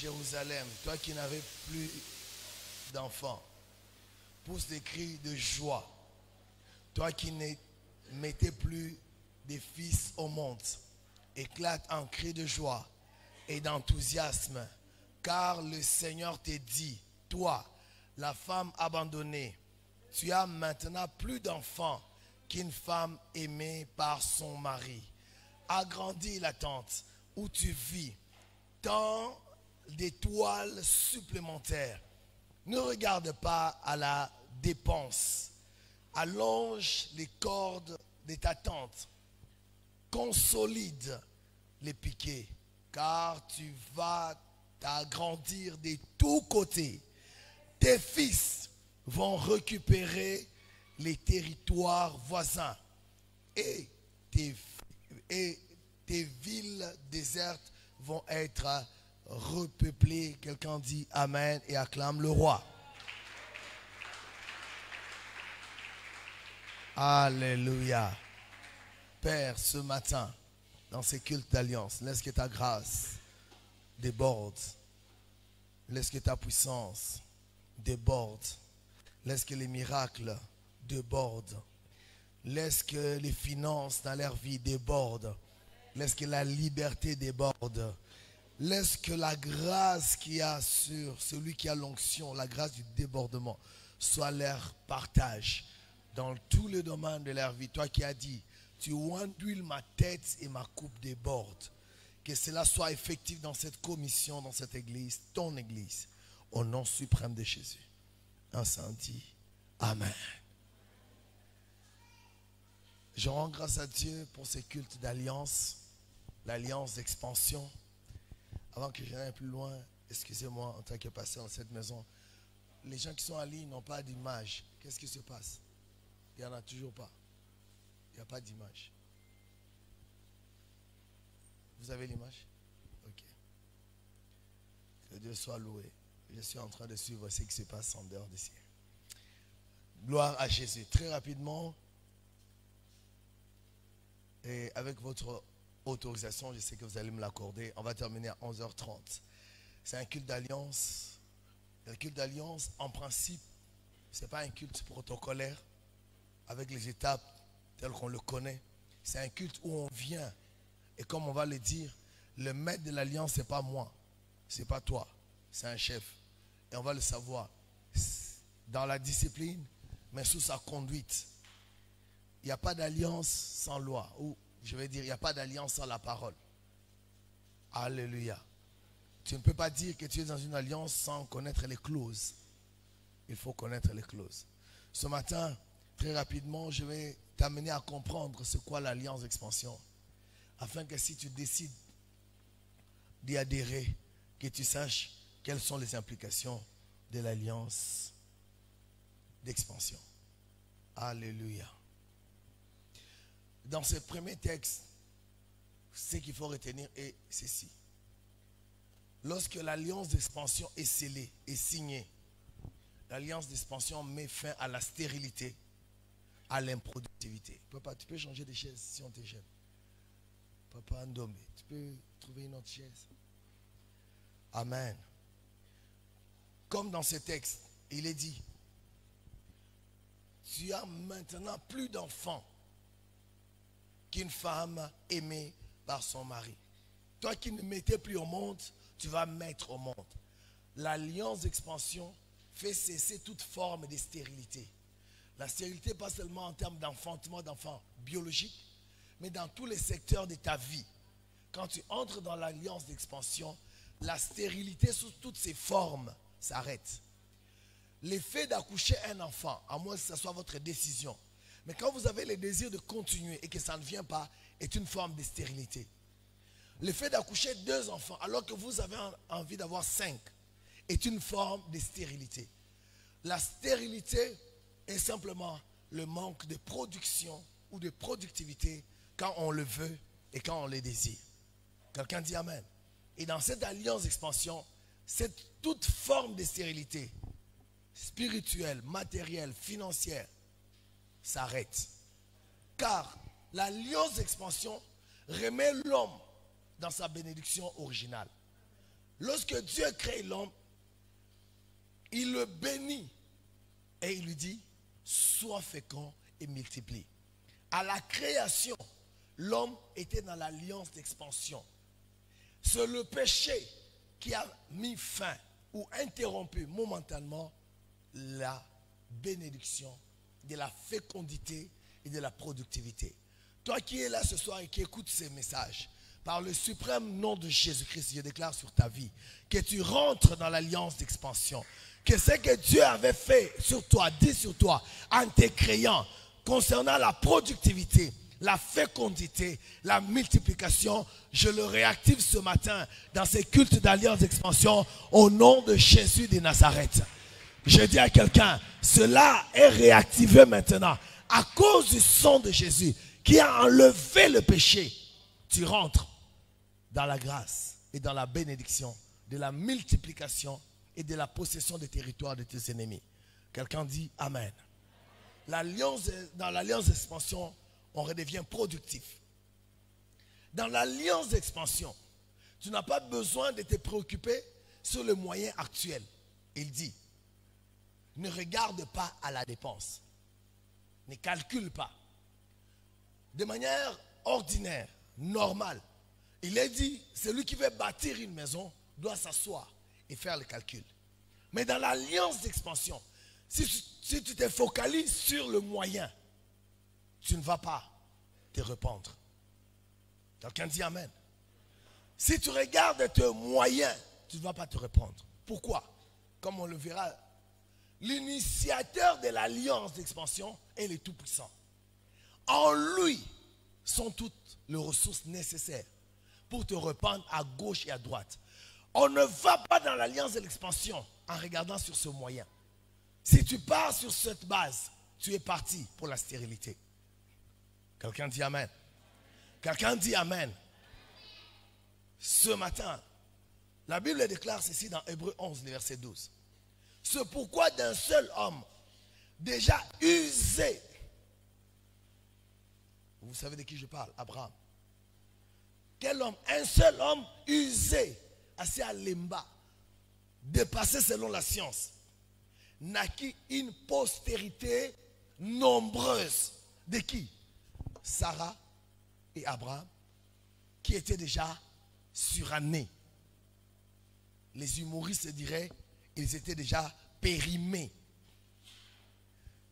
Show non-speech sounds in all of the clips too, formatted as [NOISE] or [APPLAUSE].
Jérusalem, toi qui n'avais plus d'enfants, pousse des cris de joie. Toi qui ne mettais plus des fils au monde, éclate en cris de joie et d'enthousiasme, car le Seigneur te dit, toi, la femme abandonnée, tu as maintenant plus d'enfants qu'une femme aimée par son mari. Agrandis la tente où tu vis, tant d'étoiles supplémentaires. Ne regarde pas à la dépense. Allonge les cordes de ta tente. Consolide les piquets, car tu vas t'agrandir de tous côtés. Tes fils vont récupérer les territoires voisins et tes, et tes villes désertes vont être repeuplées. Quelqu'un dit Amen et acclame le roi. Alléluia. Père, ce matin, dans ces cultes d'alliance, laisse que ta grâce déborde. Laisse que ta puissance déborde. Laisse que les miracles débordent. Laisse que les finances dans leur vie débordent. Laisse que la liberté déborde. Laisse que la grâce qu'il y a sur celui qui a l'onction, la grâce du débordement, soit leur partage dans tous les domaines de leur vie. Toi qui as dit, tu ondules ma tête et ma coupe déborde. Que cela soit effectif dans cette commission, dans cette église, ton église, au nom suprême de Jésus. Incendie. Amen. Je rends grâce à Dieu pour ces cultes d'alliance, l'alliance d'expansion. Avant que je n'aille plus loin, excusez-moi en tant que pasteur dans cette maison, les gens qui sont en ligne n'ont pas d'image. Qu'est-ce qui se passe? Il n'y en a toujours pas. Il n'y a pas d'image. Vous avez l'image? Ok. Que Dieu soit loué. Je suis en train de suivre ce qui se passe en dehors d'ici. Gloire à Jésus. Très rapidement, et avec votre autorisation, je sais que vous allez me l'accorder, on va terminer à 11h30. C'est un culte d'alliance. Le culte d'alliance, en principe, ce n'est pas un culte protocolaire avec les étapes telles qu'on le connaît. C'est un culte où on vient. Et comme on va le dire, le maître de l'alliance, ce n'est pas moi. Ce n'est pas toi. C'est un chef. Et on va le savoir. Dans la discipline, mais sous sa conduite. Il n'y a pas d'alliance sans loi. Je vais dire, il n'y a pas d'alliance sans la parole. Alléluia. Tu ne peux pas dire que tu es dans une alliance sans connaître les clauses. Il faut connaître les clauses. Ce matin, très rapidement, je vais t'amener à comprendre ce qu'est l'alliance d'expansion. Afin que si tu décides d'y adhérer, que tu saches quelles sont les implications de l'alliance d'expansion. Alléluia. Dans ce premier texte, ce qu'il faut retenir est ceci. Lorsque l'alliance d'expansion est scellée, est signée, l'alliance d'expansion met fin à la stérilité, à l'improductivité. Papa, tu peux changer de chaise si on te gêne. Papa tu peux trouver une autre chaise. Amen. Comme dans ce texte, il est dit, tu as maintenant plus d'enfants qu'une femme aimée par son mari. Toi qui ne mettais plus au monde, tu vas mettre au monde. L'alliance d'expansion fait cesser toute forme de stérilité. La stérilité, pas seulement en termes d'enfantement d'enfants biologiques, mais dans tous les secteurs de ta vie. Quand tu entres dans l'alliance d'expansion, la stérilité sous toutes ses formes s'arrête. L'effet d'accoucher un enfant, à moins que ce soit votre décision, mais quand vous avez le désir de continuer et que ça ne vient pas, est une forme de stérilité. L'effet d'accoucher deux enfants alors que vous avez envie d'avoir cinq est une forme de stérilité. La stérilité est simplement le manque de production ou de productivité quand on le veut et quand on le désire. Quelqu'un dit Amen. Et dans cette alliance d'expansion, cette toute forme de stérilité spirituelle, matérielle, financière s'arrête. Car l'alliance d'expansion remet l'homme dans sa bénédiction originale. Lorsque Dieu crée l'homme, il le bénit et il lui dit, sois fécond et multiplie. À la création, l'homme était dans l'alliance d'expansion. C'est le péché qui a mis fin ou interrompu momentanément la bénédiction de la fécondité et de la productivité. Toi qui es là ce soir et qui écoutes ces messages, par le suprême nom de Jésus-Christ, je déclare sur ta vie que tu rentres dans l'alliance d'expansion. Que ce que Dieu avait fait sur toi, dit sur toi, en te créant, concernant la productivité, la fécondité, la multiplication, je le réactive ce matin dans ces cultes d'alliance d'expansion au nom de Jésus de Nazareth. Je dis à quelqu'un, cela est réactivé maintenant à cause du sang de Jésus qui a enlevé le péché. Tu rentres dans la grâce et dans la bénédiction de la multiplication et de la possession des territoires de tes ennemis. Quelqu'un dit Amen. dans l'alliance d'expansion, on redevient productif. Dans l'alliance d'expansion, tu n'as pas besoin de te préoccuper sur le moyen actuel. Il dit, ne regarde pas à la dépense. Ne calcule pas. De manière ordinaire, normale, il est dit, celui qui veut bâtir une maison doit s'asseoir et faire le calcul. Mais dans l'alliance d'expansion, si, tu te focalises sur le moyen, tu ne vas pas te rependre. Quelqu'un dit Amen. Si tu regardes tes moyens, tu ne vas pas te reprendre. Pourquoi? Comme on le verra, l'initiateur de l'alliance d'expansion est le Tout-Puissant. En lui sont toutes les ressources nécessaires pour te rependre à gauche et à droite. On ne va pas dans l'alliance de l'expansion en regardant sur ce moyen. Si tu pars sur cette base, tu es parti pour la stérilité. Quelqu'un dit Amen. Quelqu'un dit Amen. Ce matin, la Bible déclare ceci dans Hébreu 11, verset 12. C'est pourquoi d'un seul homme, déjà usé, vous savez de qui je parle Abraham. Quel homme? Un seul homme usé, assez à l'emba, dépassé selon la science, naquit une postérité nombreuse. De qui? Sarah et Abraham, qui étaient déjà surannés. Les humoristes diraient, ils étaient déjà périmés.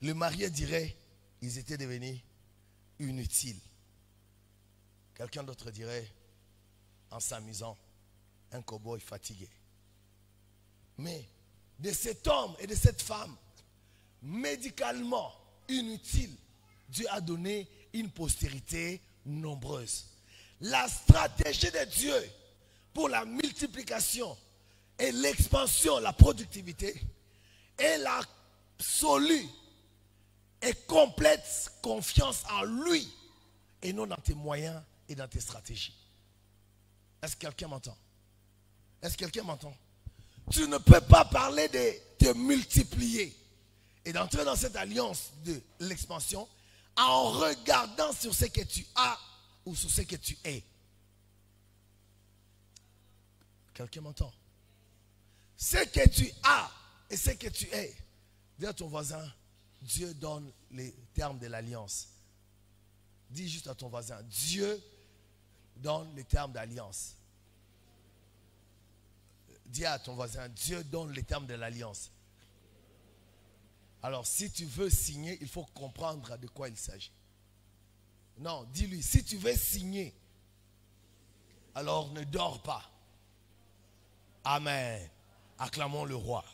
Le marié dirait, ils étaient devenus inutiles. Quelqu'un d'autre dirait, en s'amusant, un cow-boy fatigué. Mais de cet homme et de cette femme, médicalement inutile, Dieu a donné une postérité nombreuse. La stratégie de Dieu pour la multiplication et l'expansion, la productivité, est l'absolue et complète confiance en lui et non dans tes moyens et dans tes stratégies. Est-ce que quelqu'un m'entend? Est-ce que quelqu'un m'entend? Tu ne peux pas parler de te multiplier et d'entrer dans cette alliance de l'expansion en regardant sur ce que tu as ou sur ce que tu es. Quelqu'un m'entend? Ce que tu as et ce que tu es. Dis à ton voisin, Dieu donne les termes de l'alliance. Dis juste à ton voisin, Dieu donne les termes d'alliance. Dis à ton voisin, Dieu donne les termes de l'alliance. Alors, si tu veux signer, il faut comprendre de quoi il s'agit. Non, dis-lui, si tu veux signer, alors ne dors pas. Amen. Acclamons le roi.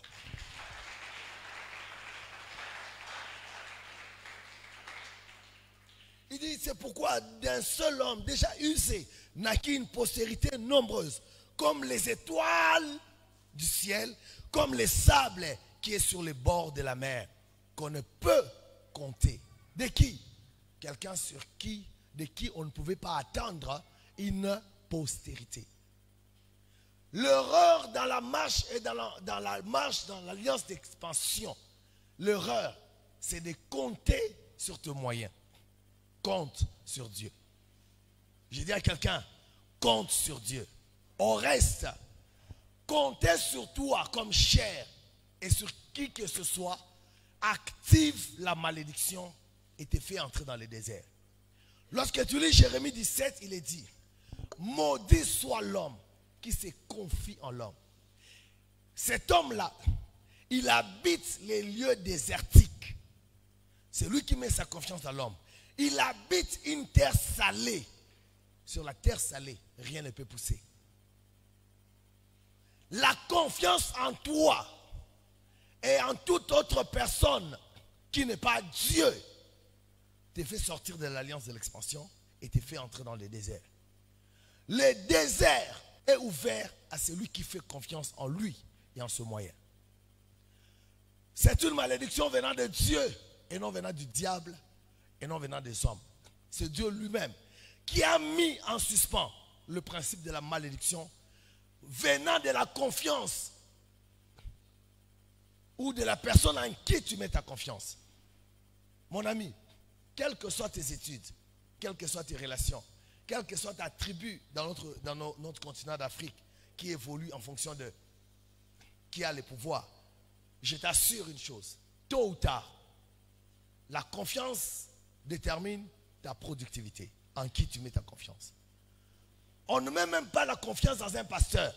Il dit, c'est pourquoi d'un seul homme déjà usé naquit une postérité nombreuse, comme les étoiles du ciel, comme les sables qui est sur les bords de la mer qu'on ne peut compter. De qui? Quelqu'un sur qui, de qui on ne pouvait pas attendre une postérité. L'erreur dans la marche et dans la, marche, dans l'alliance d'expansion, l'erreur, c'est de compter sur tes moyens. Compte sur Dieu. J'ai dit à quelqu'un, compte sur Dieu. Au reste, compter sur toi comme chair et sur qui que ce soit, active la malédiction et te fait entrer dans le désert. Lorsque tu lis Jérémie 17, il est dit, maudit soit l'homme qui se confie en l'homme. Cet homme-là, il habite les lieux désertiques. C'est lui qui met sa confiance dans l'homme. Il habite une terre salée. Sur la terre salée, rien ne peut pousser. La confiance en toi et en toute autre personne qui n'est pas Dieu te fait sortir de l'alliance de l'expansion et te fait entrer dans le désert. Le désert est ouvert à celui qui fait confiance en lui et en ce moyen. C'est une malédiction venant de Dieu et non venant du diable et non venant des hommes. C'est Dieu lui-même qui a mis en suspens le principe de la malédiction venant de la confiance ou de la personne en qui tu mets ta confiance. Mon ami, quelles que soient tes études, quelles que soient tes relations, quelle que soit ta tribu dans notre, continent d'Afrique qui évolue en fonction de qui a les pouvoirs, je t'assure une chose, tôt ou tard, la confiance détermine ta productivité, en qui tu mets ta confiance. On ne met même pas la confiance dans un pasteur,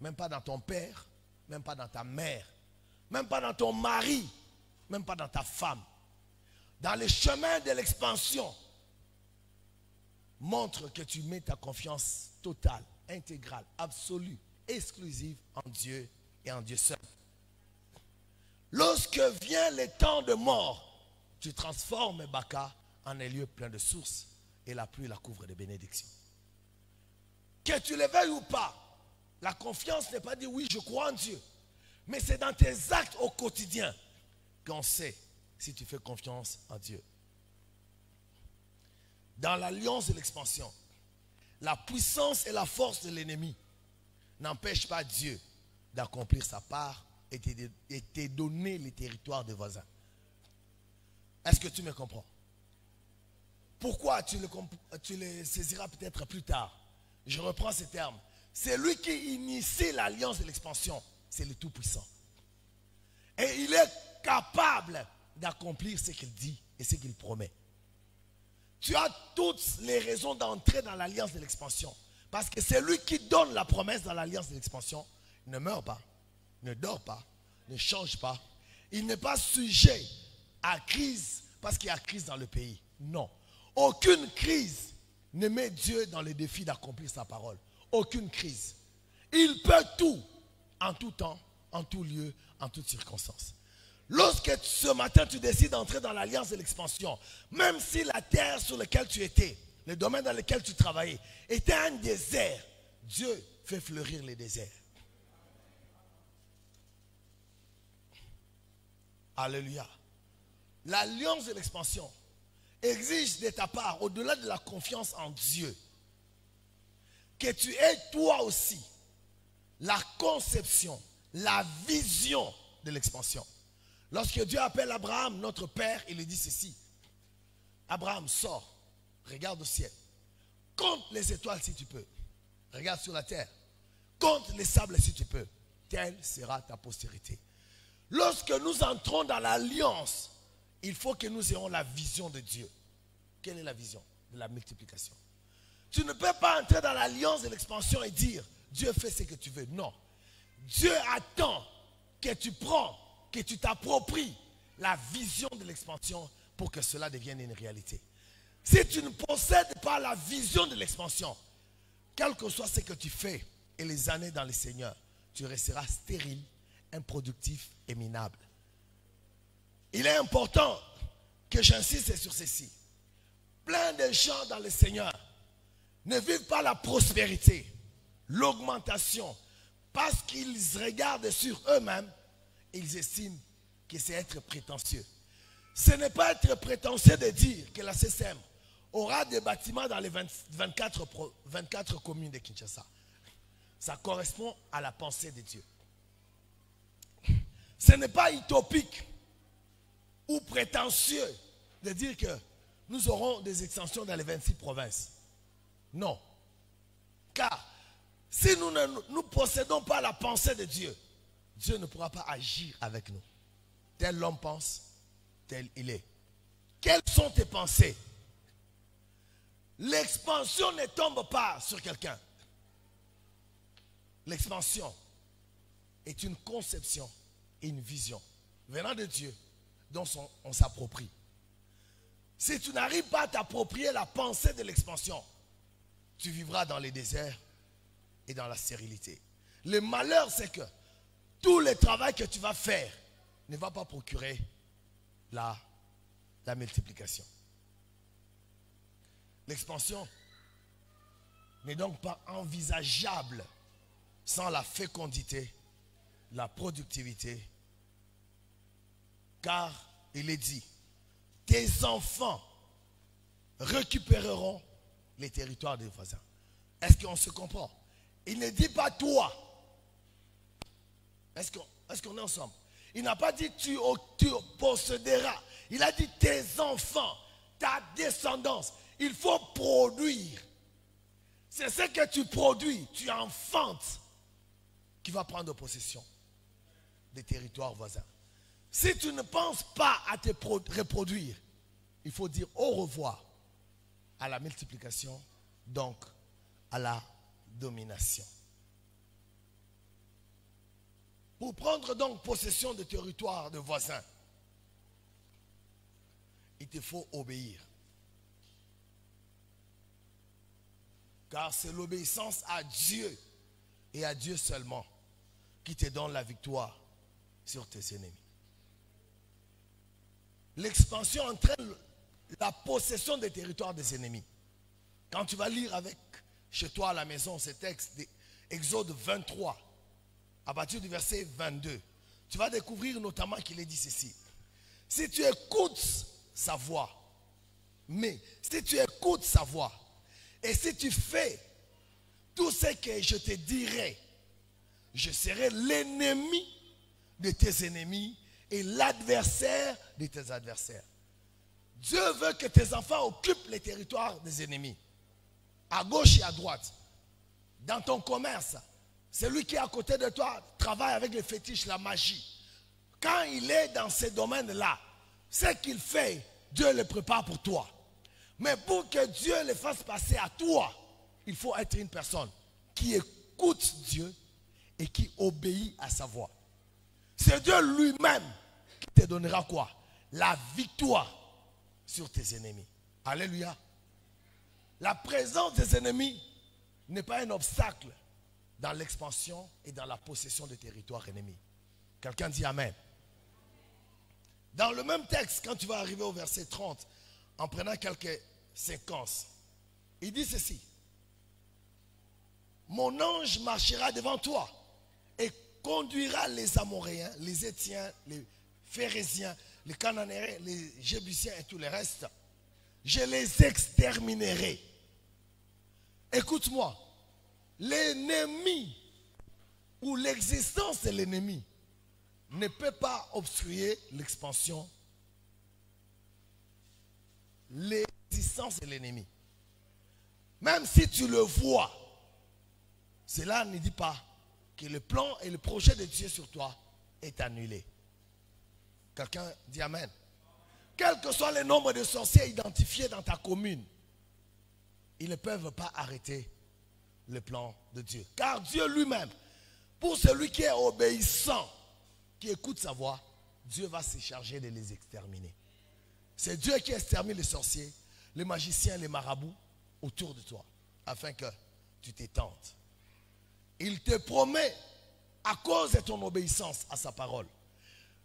même pas dans ton père, même pas dans ta mère, même pas dans ton mari, même pas dans ta femme. Dans les chemins de l'expansion, montre que tu mets ta confiance totale, intégrale, absolue, exclusive en Dieu et en Dieu seul. Lorsque vient le temps de mort, tu transformes Baka en un lieu plein de sources et la pluie la couvre de bénédictions. Que tu le veuilles ou pas, la confiance n'est pas dire oui, je crois en Dieu. Mais c'est dans tes actes au quotidien qu'on sait si tu fais confiance en Dieu. Dans l'alliance de l'expansion, la puissance et la force de l'ennemi n'empêchent pas Dieu d'accomplir sa part et te donner les territoires des voisins. Est-ce que tu me comprends? Pourquoi tu le, tu saisiras peut-être plus tard? Je reprends ces termes. C'est lui qui initie l'alliance de l'expansion. C'est le Tout-Puissant. Et il est capable d'accomplir ce qu'il dit et ce qu'il promet. Tu as toutes les raisons d'entrer dans l'alliance de l'expansion. Parce que c'est lui qui donne la promesse dans l'alliance de l'expansion. Ne meurt pas, ne dort pas, ne change pas. Il n'est pas sujet à crise parce qu'il y a crise dans le pays. Non. Aucune crise ne met Dieu dans le défi d'accomplir sa parole. Aucune crise. Il peut tout, en tout temps, en tout lieu, en toutes circonstances. Lorsque ce matin tu décides d'entrer dans l'alliance de l'expansion, même si la terre sur laquelle tu étais, le domaine dans lequel tu travaillais, était un désert, Dieu fait fleurir les déserts. Alléluia. L'alliance de l'expansion exige de ta part, au-delà de la confiance en Dieu, que tu aies toi aussi la conception, la vision de l'expansion. Lorsque Dieu appelle Abraham, notre père, il lui dit ceci. Abraham, sort, regarde au ciel. Compte les étoiles si tu peux. Regarde sur la terre. Compte les sables si tu peux. Telle sera ta postérité. Lorsque nous entrons dans l'alliance, il faut que nous ayons la vision de Dieu. Quelle est la vision de la multiplication? Tu ne peux pas entrer dans l'alliance de l'expansion et dire Dieu fait ce que tu veux. Non. Dieu attend que tu prends, que tu t'appropries la vision de l'expansion pour que cela devienne une réalité. Si tu ne possèdes pas la vision de l'expansion, quel que soit ce que tu fais et les années dans le Seigneur, tu resteras stérile, improductif et minable. Il est important que j'insiste sur ceci. Plein de gens dans le Seigneur ne vivent pas la prospérité, l'augmentation, parce qu'ils regardent sur eux-mêmes, ils estiment que c'est être prétentieux. Ce n'est pas être prétentieux de dire que la CCM aura des bâtiments dans les 24, 24 communes de Kinshasa. Ça correspond à la pensée de Dieu. Ce n'est pas utopique ou prétentieux de dire que nous aurons des extensions dans les 26 provinces. Non. Car Si nous ne nous possédons pas la pensée de Dieu, Dieu ne pourra pas agir avec nous. Tel l'homme pense, tel il est. Quelles sont tes pensées? L'expansion ne tombe pas sur quelqu'un. L'expansion est une conception et une vision venant de Dieu dont on s'approprie. Si tu n'arrives pas à t'approprier la pensée de l'expansion, tu vivras dans les déserts et dans la stérilité. Le malheur, c'est que tout le travail que tu vas faire ne va pas procurer la, multiplication. L'expansion n'est donc pas envisageable sans la fécondité, la productivité, car il est dit, tes enfants récupéreront les territoires des voisins. Est-ce qu'on se comprend? Il ne dit pas toi. Est-ce qu'on est, ensemble? Il n'a pas dit tu, tu posséderas. Il a dit tes enfants, ta descendance. Il faut produire. C'est ce que tu produis, tu enfantes, qui va prendre possession des territoires voisins. Si tu ne penses pas à te reproduire, il faut dire au revoir à la multiplication, donc à la domination. Pour prendre donc possession de territoires de voisins, il te faut obéir. Car c'est l'obéissance à Dieu et à Dieu seulement qui te donne la victoire sur tes ennemis. L'expansion entraîne la possession des territoires des ennemis. Quand tu vas lire avec chez toi à la maison ces textes d'Exode 23, à partir du verset 22, tu vas découvrir notamment qu'il est dit ceci. Si tu écoutes sa voix, mais si tu écoutes sa voix, et si tu fais tout ce que je te dirai, je serai l'ennemi de tes ennemis et l'adversaire de tes adversaires. Dieu veut que tes enfants occupent les territoires des ennemis, à gauche et à droite, dans ton commerce. Celui qui est à côté de toi travaille avec les fétiches, la magie. Quand il est dans ces domaines-là, ce qu'il fait, Dieu le prépare pour toi. Mais pour que Dieu le fasse passer à toi, il faut être une personne qui écoute Dieu et qui obéit à sa voix. C'est Dieu lui-même qui te donnera quoi? La victoire sur tes ennemis. Alléluia. La présence des ennemis n'est pas un obstacle dans l'expansion et dans la possession des territoires ennemis. Quelqu'un dit Amen. Dans le même texte, quand tu vas arriver au verset 30, en prenant quelques séquences. Il dit ceci. Mon ange marchera devant toi et conduira les Amoréens, les Étiens, les Phérésiens, les Cananéens, les Jébusiens et tout le reste. Je les exterminerai. Écoute-moi. L'ennemi ou l'existence de l'ennemi ne peut pas obstruer l'expansion l'existence de l'ennemi. Même si tu le vois, cela ne dit pas que le plan et le projet de Dieu sur toi est annulé. Quelqu'un dit Amen. Quel que soit le nombre de sorciers identifiés dans ta commune, ils ne peuvent pas arrêter le plan de Dieu. Car Dieu lui-même, pour celui qui est obéissant, qui écoute sa voix, Dieu va se charger de les exterminer. C'est Dieu qui extermine les sorciers, les magiciens, les marabouts autour de toi, afin que tu t'étentes. Il te promet, à cause de ton obéissance à sa parole,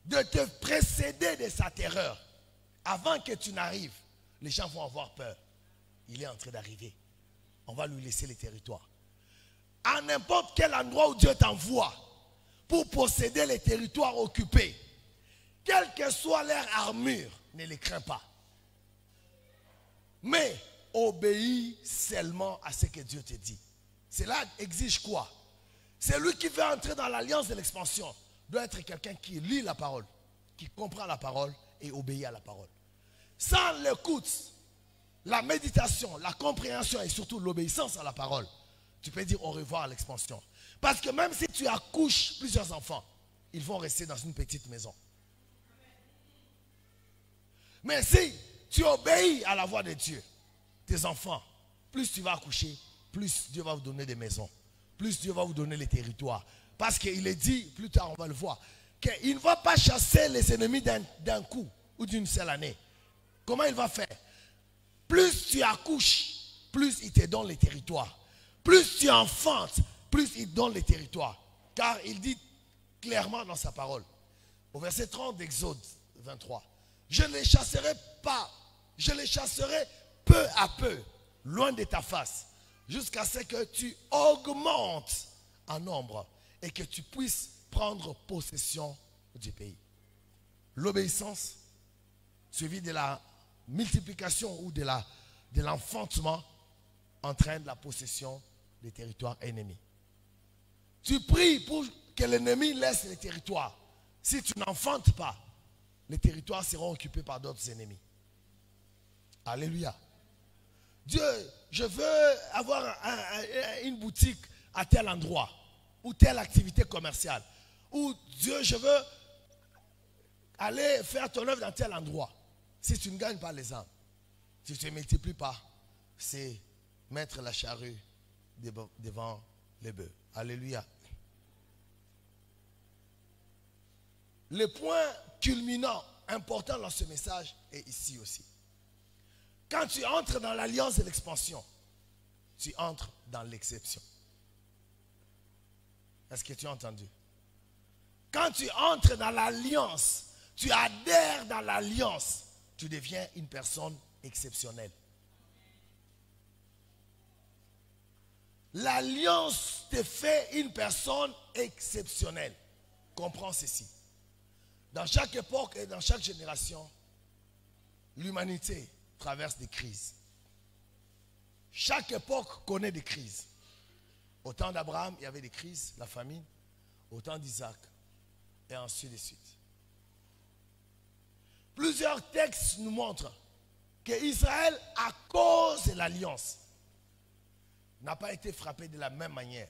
de te précéder de sa terreur. Avant que tu n'arrives, les gens vont avoir peur. Il est en train d'arriver. On va lui laisser les territoires. À n'importe quel endroit où Dieu t'envoie pour posséder les territoires occupés, quelle que soit leur armure, ne les crains pas. Mais obéis seulement à ce que Dieu te dit. Cela exige quoi? C'est lui qui veut entrer dans l'alliance de l'expansion. Doit être quelqu'un qui lit la parole, qui comprend la parole et obéit à la parole. Sans l'écoute, la méditation, la compréhension et surtout l'obéissance à la parole, tu peux dire au revoir à l'expansion. Parce que même si tu accouches plusieurs enfants, ils vont rester dans une petite maison. Mais si tu obéis à la voix de Dieu, tes enfants, plus tu vas accoucher, plus Dieu va vous donner des maisons, plus Dieu va vous donner les territoires. Parce qu'il est dit, plus tard on va le voir, qu'il ne va pas chasser les ennemis d'un coup ou d'une seule année. Comment il va faire? Plus tu accouches, plus il te donne les territoires. Plus tu enfantes, plus il donne les territoires. Car il dit clairement dans sa parole, au verset 30 d'Exode 23, je ne les chasserai pas, je les chasserai peu à peu, loin de ta face, jusqu'à ce que tu augmentes en nombre et que tu puisses prendre possession du pays. L'obéissance, suivie de la multiplication ou de l'enfantement, entraîne la possession des territoires ennemis. Tu pries pour que l'ennemi laisse les territoires. Si tu n'enfantes pas, les territoires seront occupés par d'autres ennemis. Alléluia. Dieu, je veux avoir une boutique à tel endroit, ou telle activité commerciale. Ou Dieu, je veux aller faire ton œuvre dans tel endroit. Si tu ne gagnes pas les âmes, si tu ne multiplies pas, c'est mettre la charrue devant les bœufs. Alléluia. Le point culminant important dans ce message est ici aussi. Quand tu entres dans l'alliance de l'expansion, tu entres dans l'exception. Est-ce que tu as entendu? Quand tu entres dans l'alliance, tu adhères dans l'alliance, tu deviens une personne exceptionnelle. L'alliance te fait une personne exceptionnelle. Comprends ceci. Dans chaque époque et dans chaque génération, l'humanité traverse des crises. Chaque époque connaît des crises. Au temps d'Abraham, il y avait des crises, la famine. Au temps d'Isaac, et ainsi de suite. Plusieurs textes nous montrent que Israël, à cause de l'alliance, n'a pas été frappé de la même manière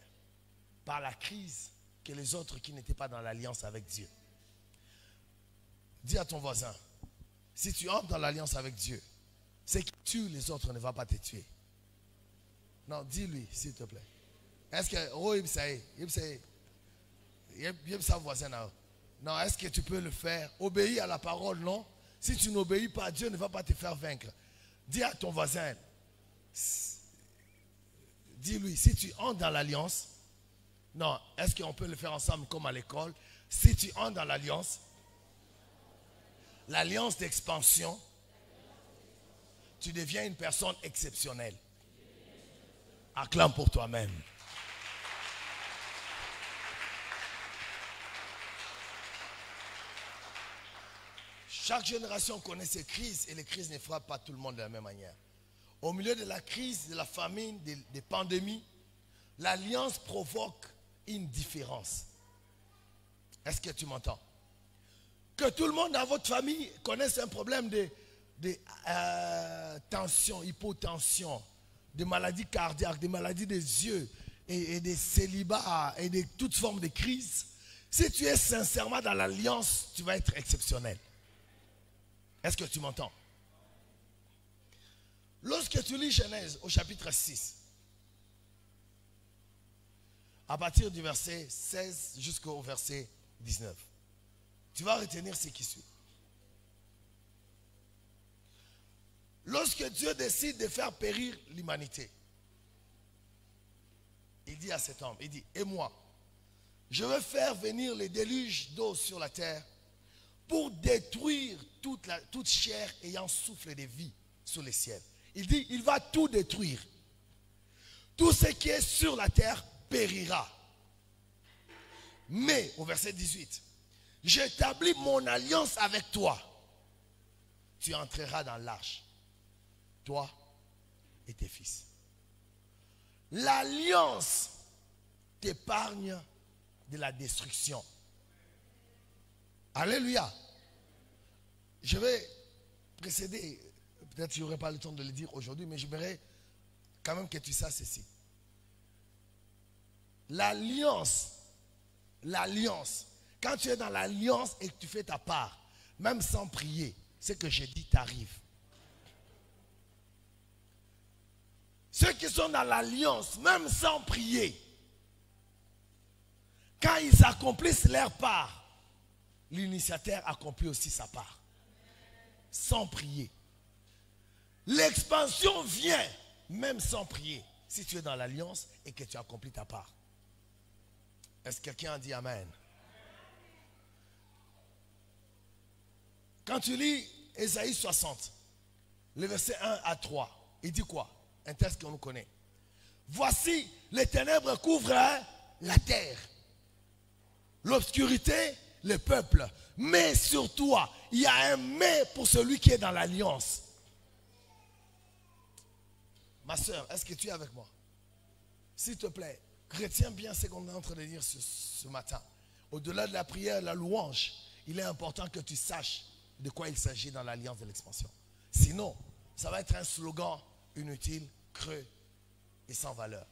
par la crise que les autres qui n'étaient pas dans l'alliance avec Dieu. Dis à ton voisin, si tu entres dans l'alliance avec Dieu, ce qui tue les autres ne va pas te tuer. Non, dis-lui, s'il te plaît. Est-ce que, oh, il sait, il sait, il sa voisin Non, est-ce que tu peux le faire? Obéis à la parole, non? Si tu n'obéis pas, Dieu ne va pas te faire vaincre. Dis à ton voisin, dis-lui, si tu entres dans l'alliance, non, est-ce qu'on peut le faire ensemble comme à l'école? Si tu entres dans l'alliance, l'alliance d'expansion, tu deviens une personne exceptionnelle. Acclame pour toi-même. Chaque génération connaît ses crises et les crises ne frappent pas tout le monde de la même manière. Au milieu de la crise, de la famine, des, pandémies, l'alliance provoque une différence. Est-ce que tu m'entends? Que tout le monde dans votre famille connaisse un problème de, euh, tension, hypotension, de maladies cardiaques, des maladies des yeux et, des célibats et de toutes formes de crises. Si tu es sincèrement dans l'alliance, tu vas être exceptionnel. Est-ce que tu m'entends? Lorsque tu lis Genèse au chapitre 6, à partir du verset 16 jusqu'au verset 19, tu vas retenir ce qui suit. Lorsque Dieu décide de faire périr l'humanité, il dit à cet homme, il dit, et moi, je veux faire venir les déluges d'eau sur la terre pour détruire toute, la, toute chair ayant souffle de vie sous les ciels. Il dit, il va tout détruire. Tout ce qui est sur la terre périra. Mais, au verset 18, j'établis mon alliance avec toi. Tu entreras dans l'arche, toi et tes fils. L'alliance t'épargne de la destruction. Alléluia. Je vais précéder Peut-être je n'aurai pas le temps de le dire aujourd'hui, mais j'aimerais quand même que tu saches ceci. l'alliance, l'alliance, quand tu es dans l'alliance et que tu fais ta part, même sans prier, ce que j'ai dit t'arrive. Ceux qui sont dans l'alliance, même sans prier, quand ils accomplissent leur part, l'initiateur accomplit aussi sa part. Sans prier. L'expansion vient même sans prier. Si tu es dans l'alliance et que tu accomplis ta part. Est-ce que quelqu'un dit Amen? Quand tu lis Ésaïe 60, le verset 1 à 3, il dit quoi? Un texte qu'on nous connaît. Voici, les ténèbres couvrent la terre. L'obscurité, le peuple. Mais sur toi, il y a un mais pour celui qui est dans l'alliance. Ma soeur, est-ce que tu es avec moi? S'il te plaît, retiens bien ce qu'on est en train de dire ce, matin. Au-delà de la prière, la louange, il est important que tu saches de quoi il s'agit dans l'alliance de l'expansion. Sinon, ça va être un slogan inutile, creux et sans valeur.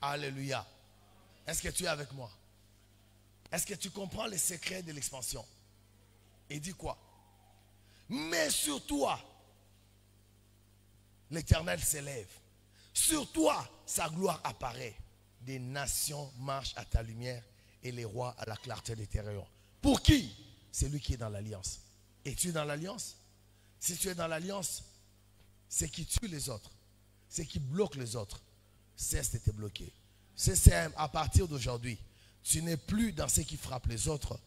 Alléluia. Est-ce que tu es avec moi? Est-ce que tu comprends les secrets de l'expansion? Et dis quoi? Mais sur toi, l'Éternel s'élève. Sur toi, sa gloire apparaît. Des nations marchent à ta lumière et les rois à la clarté des terreurs. Pour qui? C'est lui qui est dans l'alliance. Es-tu dans l'alliance? Si tu es dans l'alliance, c'est qui tue les autres, c'est qui bloque les autres, cesse de te bloquer. C'est à partir d'aujourd'hui, tu n'es plus dans ce qui frappe les autres,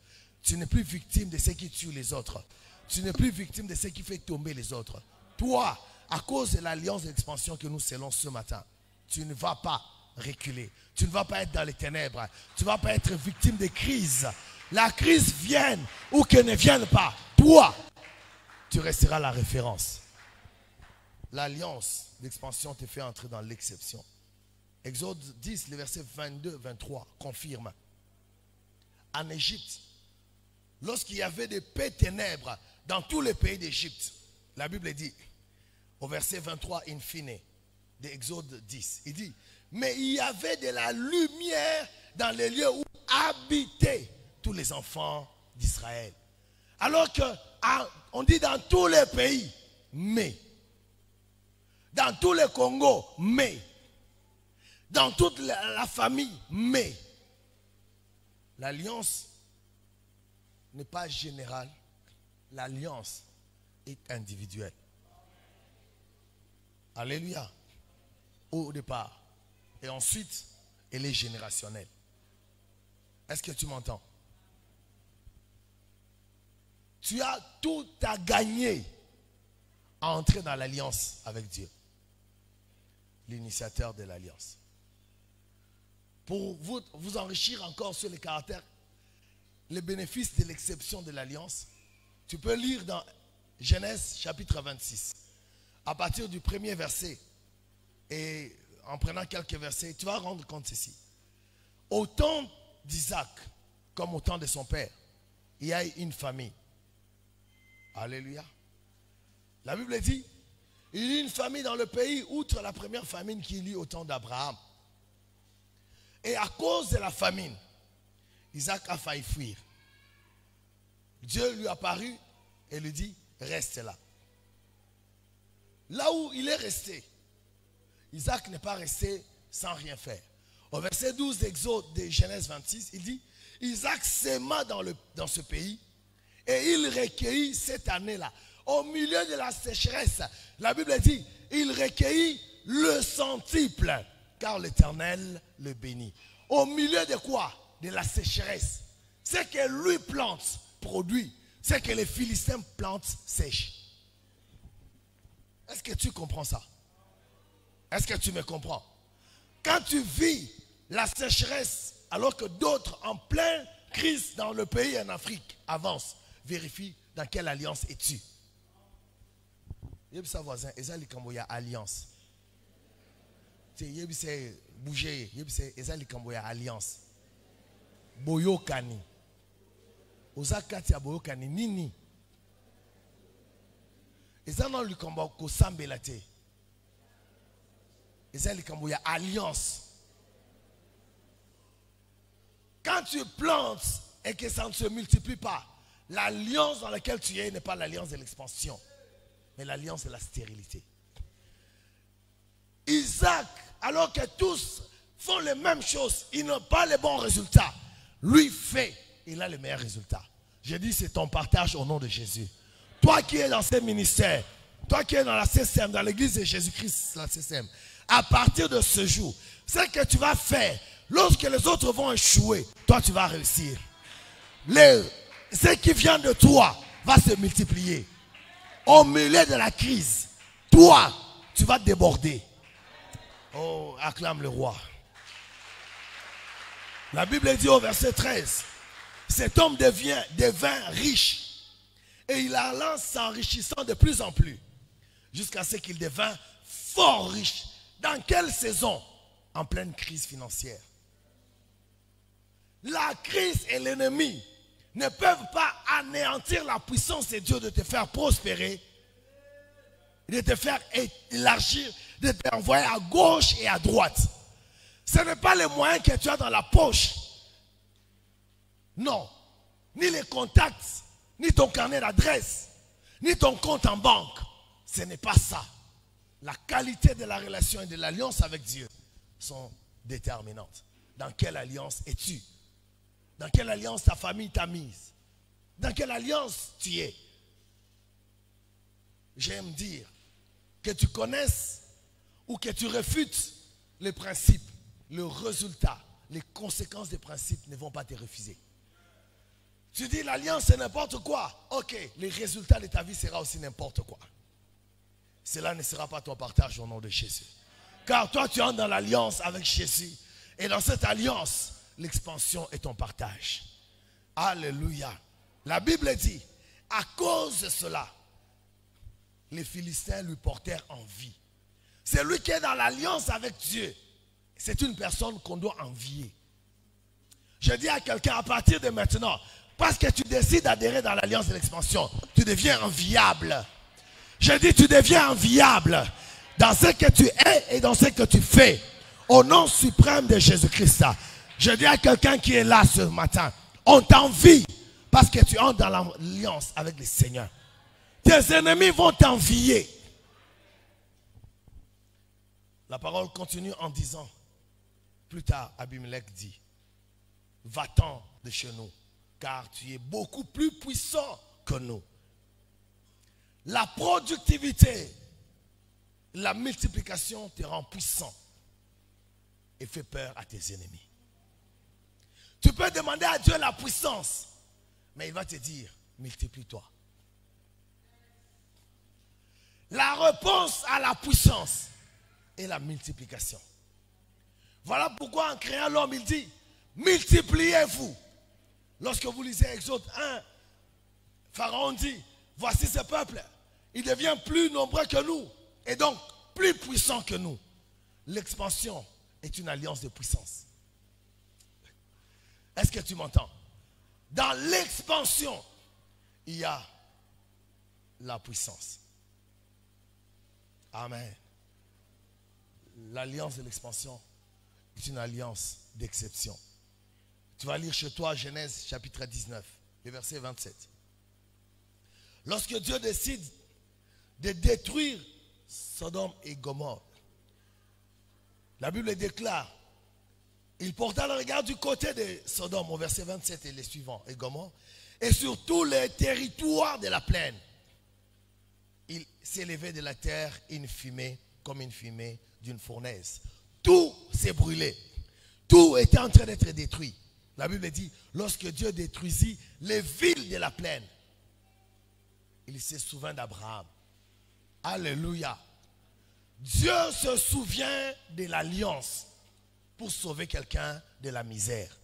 tu n'es plus victime de ce qui tue les autres, tu n'es plus victime de ce qui fait tomber les autres. Toi, à cause de l'alliance d'expansion que nous scellons ce matin, tu ne vas pas reculer. Tu ne vas pas être dans les ténèbres. Tu ne vas pas être victime de crises. La crise vienne ou qu'elle ne vienne pas toi, tu resteras la référence. L'alliance d'expansion te fait entrer dans l'exception. Exode 10, le verset 22, 23 confirme. En Égypte, lorsqu'il y avait des paix ténèbres dans tous les pays d'Égypte, la Bible dit, au verset 23, in fine, d'Exode 10, il dit, mais il y avait de la lumière dans les lieux où habitaient tous les enfants d'Israël. Alors que on dit dans tous les pays, mais. Dans tous les Congos, mais. Dans toute la, famille, mais. L'alliance n'est pas générale. L'alliance est individuelle. Alléluia. Au départ. Et ensuite, elle est générationnelle. Est-ce que tu m'entends? Tu as tout à gagner à entrer dans l'alliance avec Dieu, l'initiateur de l'alliance. Pour vous, vous enrichir encore sur les caractères, les bénéfices de l'exception de l'alliance, tu peux lire dans Genèse chapitre 26, à partir du premier verset, et en prenant quelques versets, tu vas rendre compte ceci. Au temps d'Isaac, comme au temps de son père, il y a une famille. Alléluia. La Bible dit, il y a une famille dans le pays, outre la première famine qui y eut au temps d'Abraham. Et à cause de la famine, Isaac a failli fuir. Dieu lui apparut et lui dit, reste là. Là où il est resté, Isaac n'est pas resté sans rien faire. Au verset 12 d'Exode de Genèse 26, il dit, Isaac s'aima dans, ce pays et il recueillit cette année-là. Au milieu de la sécheresse, la Bible dit, il recueillit le centuple, car l'Éternel le bénit. Au milieu de quoi? De la sécheresse. Ce que lui plante produit. Ce que les Philistins plantent sèche. Est-ce que tu comprends ça? Est-ce que tu me comprends? Quand tu vis la sécheresse alors que d'autres en pleine crise dans le pays en Afrique avancent, vérifie dans quelle alliance es-tu. Yeb sa voisin, ezali kambo ya alliance. Tu yeb se bouger, yeb se ezali kambo ya alliance. Boyokani. Oza kati ya boyokani nini? Eza na likambo kosambela ya alliance. Quand tu plantes et que ça ne se multiplie pas, l'alliance dans laquelle tu es n'est pas l'alliance de l'expansion, mais l'alliance de la stérilité. Isaac, alors que tous font les mêmes choses, ils n'ont pas les bons résultats. Lui fait, il a les meilleurs résultats. Je dis, c'est ton partage au nom de Jésus. Toi qui es dans ces ministères, toi qui es dans la CCM, dans l'église de Jésus-Christ, la CCM, à partir de ce jour, ce que tu vas faire, lorsque les autres vont échouer, toi tu vas réussir. ce qui vient de toi va se multiplier. Au milieu de la crise, toi, tu vas déborder. Oh, acclame le roi. La Bible dit au verset 13, cet homme devient, devint riche et il alla s'enrichissant de plus en plus jusqu'à ce qu'il devint fort riche. Dans quelle saison? En pleine crise financière. La crise et l'ennemi ne peuvent pas anéantir la puissance de Dieu de te faire prospérer, de te faire élargir, de t'envoyer à gauche et à droite. Ce n'est pas les moyens que tu as dans la poche. Non. Ni les contacts, ni ton carnet d'adresse, ni ton compte en banque. Ce n'est pas ça. La qualité de la relation et de l'alliance avec Dieu sont déterminantes. Dans quelle alliance es-tu? Dans quelle alliance ta famille t'a mise? Dans quelle alliance tu es? J'aime dire que tu connaisses ou que tu refutes les principes, le résultat, les conséquences des principes ne vont pas te refuser. Tu dis l'alliance c'est n'importe quoi. Ok, les résultats de ta vie sera aussi n'importe quoi. Cela ne sera pas ton partage au nom de Jésus. Car toi tu entres dans l'alliance avec Jésus. Et dans cette alliance, l'expansion est ton partage. Alléluia. La Bible dit, à cause de cela, les Philistins lui portèrent envie. C'est lui qui est dans l'alliance avec Dieu. C'est une personne qu'on doit envier. Je dis à quelqu'un, à partir de maintenant, parce que tu décides d'adhérer dans l'alliance de l'expansion, tu deviens enviable. Je dis, tu deviens enviable dans ce que tu es et dans ce que tu fais. Au nom suprême de Jésus-Christ. Je dis à quelqu'un qui est là ce matin, on t'envie parce que tu entres dans l'alliance avec le Seigneur. Tes ennemis vont t'envier. La parole continue en disant, plus tard, Abimelech dit, va-t'en de chez nous, car tu es beaucoup plus puissant que nous. La productivité, la multiplication te rend puissant et fait peur à tes ennemis. Tu peux demander à Dieu la puissance, mais il va te dire, multiplie-toi. La réponse à la puissance est la multiplication. Voilà pourquoi en créant l'homme, il dit, multipliez-vous. Lorsque vous lisez Exode 1, Pharaon dit, voici ce peuple, il devient plus nombreux que nous et donc plus puissant que nous. L'expansion est une alliance de puissance. Est-ce que tu m'entends? Dans l'expansion, il y a la puissance. Amen. L'alliance de l'expansion est une alliance d'exception. Tu vas lire chez toi Genèse chapitre 19, le verset 27. Lorsque Dieu décide de détruire Sodome et Gomorre, la Bible déclare, il porta le regard du côté de Sodome au verset 27 et les suivants, et Gomorre, et sur tous les territoires de la plaine. Il s'élevait de la terre une fumée comme une fumée d'une fournaise. Tout s'est brûlé. Tout était en train d'être détruit. La Bible dit, lorsque Dieu détruisit les villes de la plaine, il se souvient d'Abraham. Alléluia. Dieu se souvient de l'alliance pour sauver quelqu'un de la misère.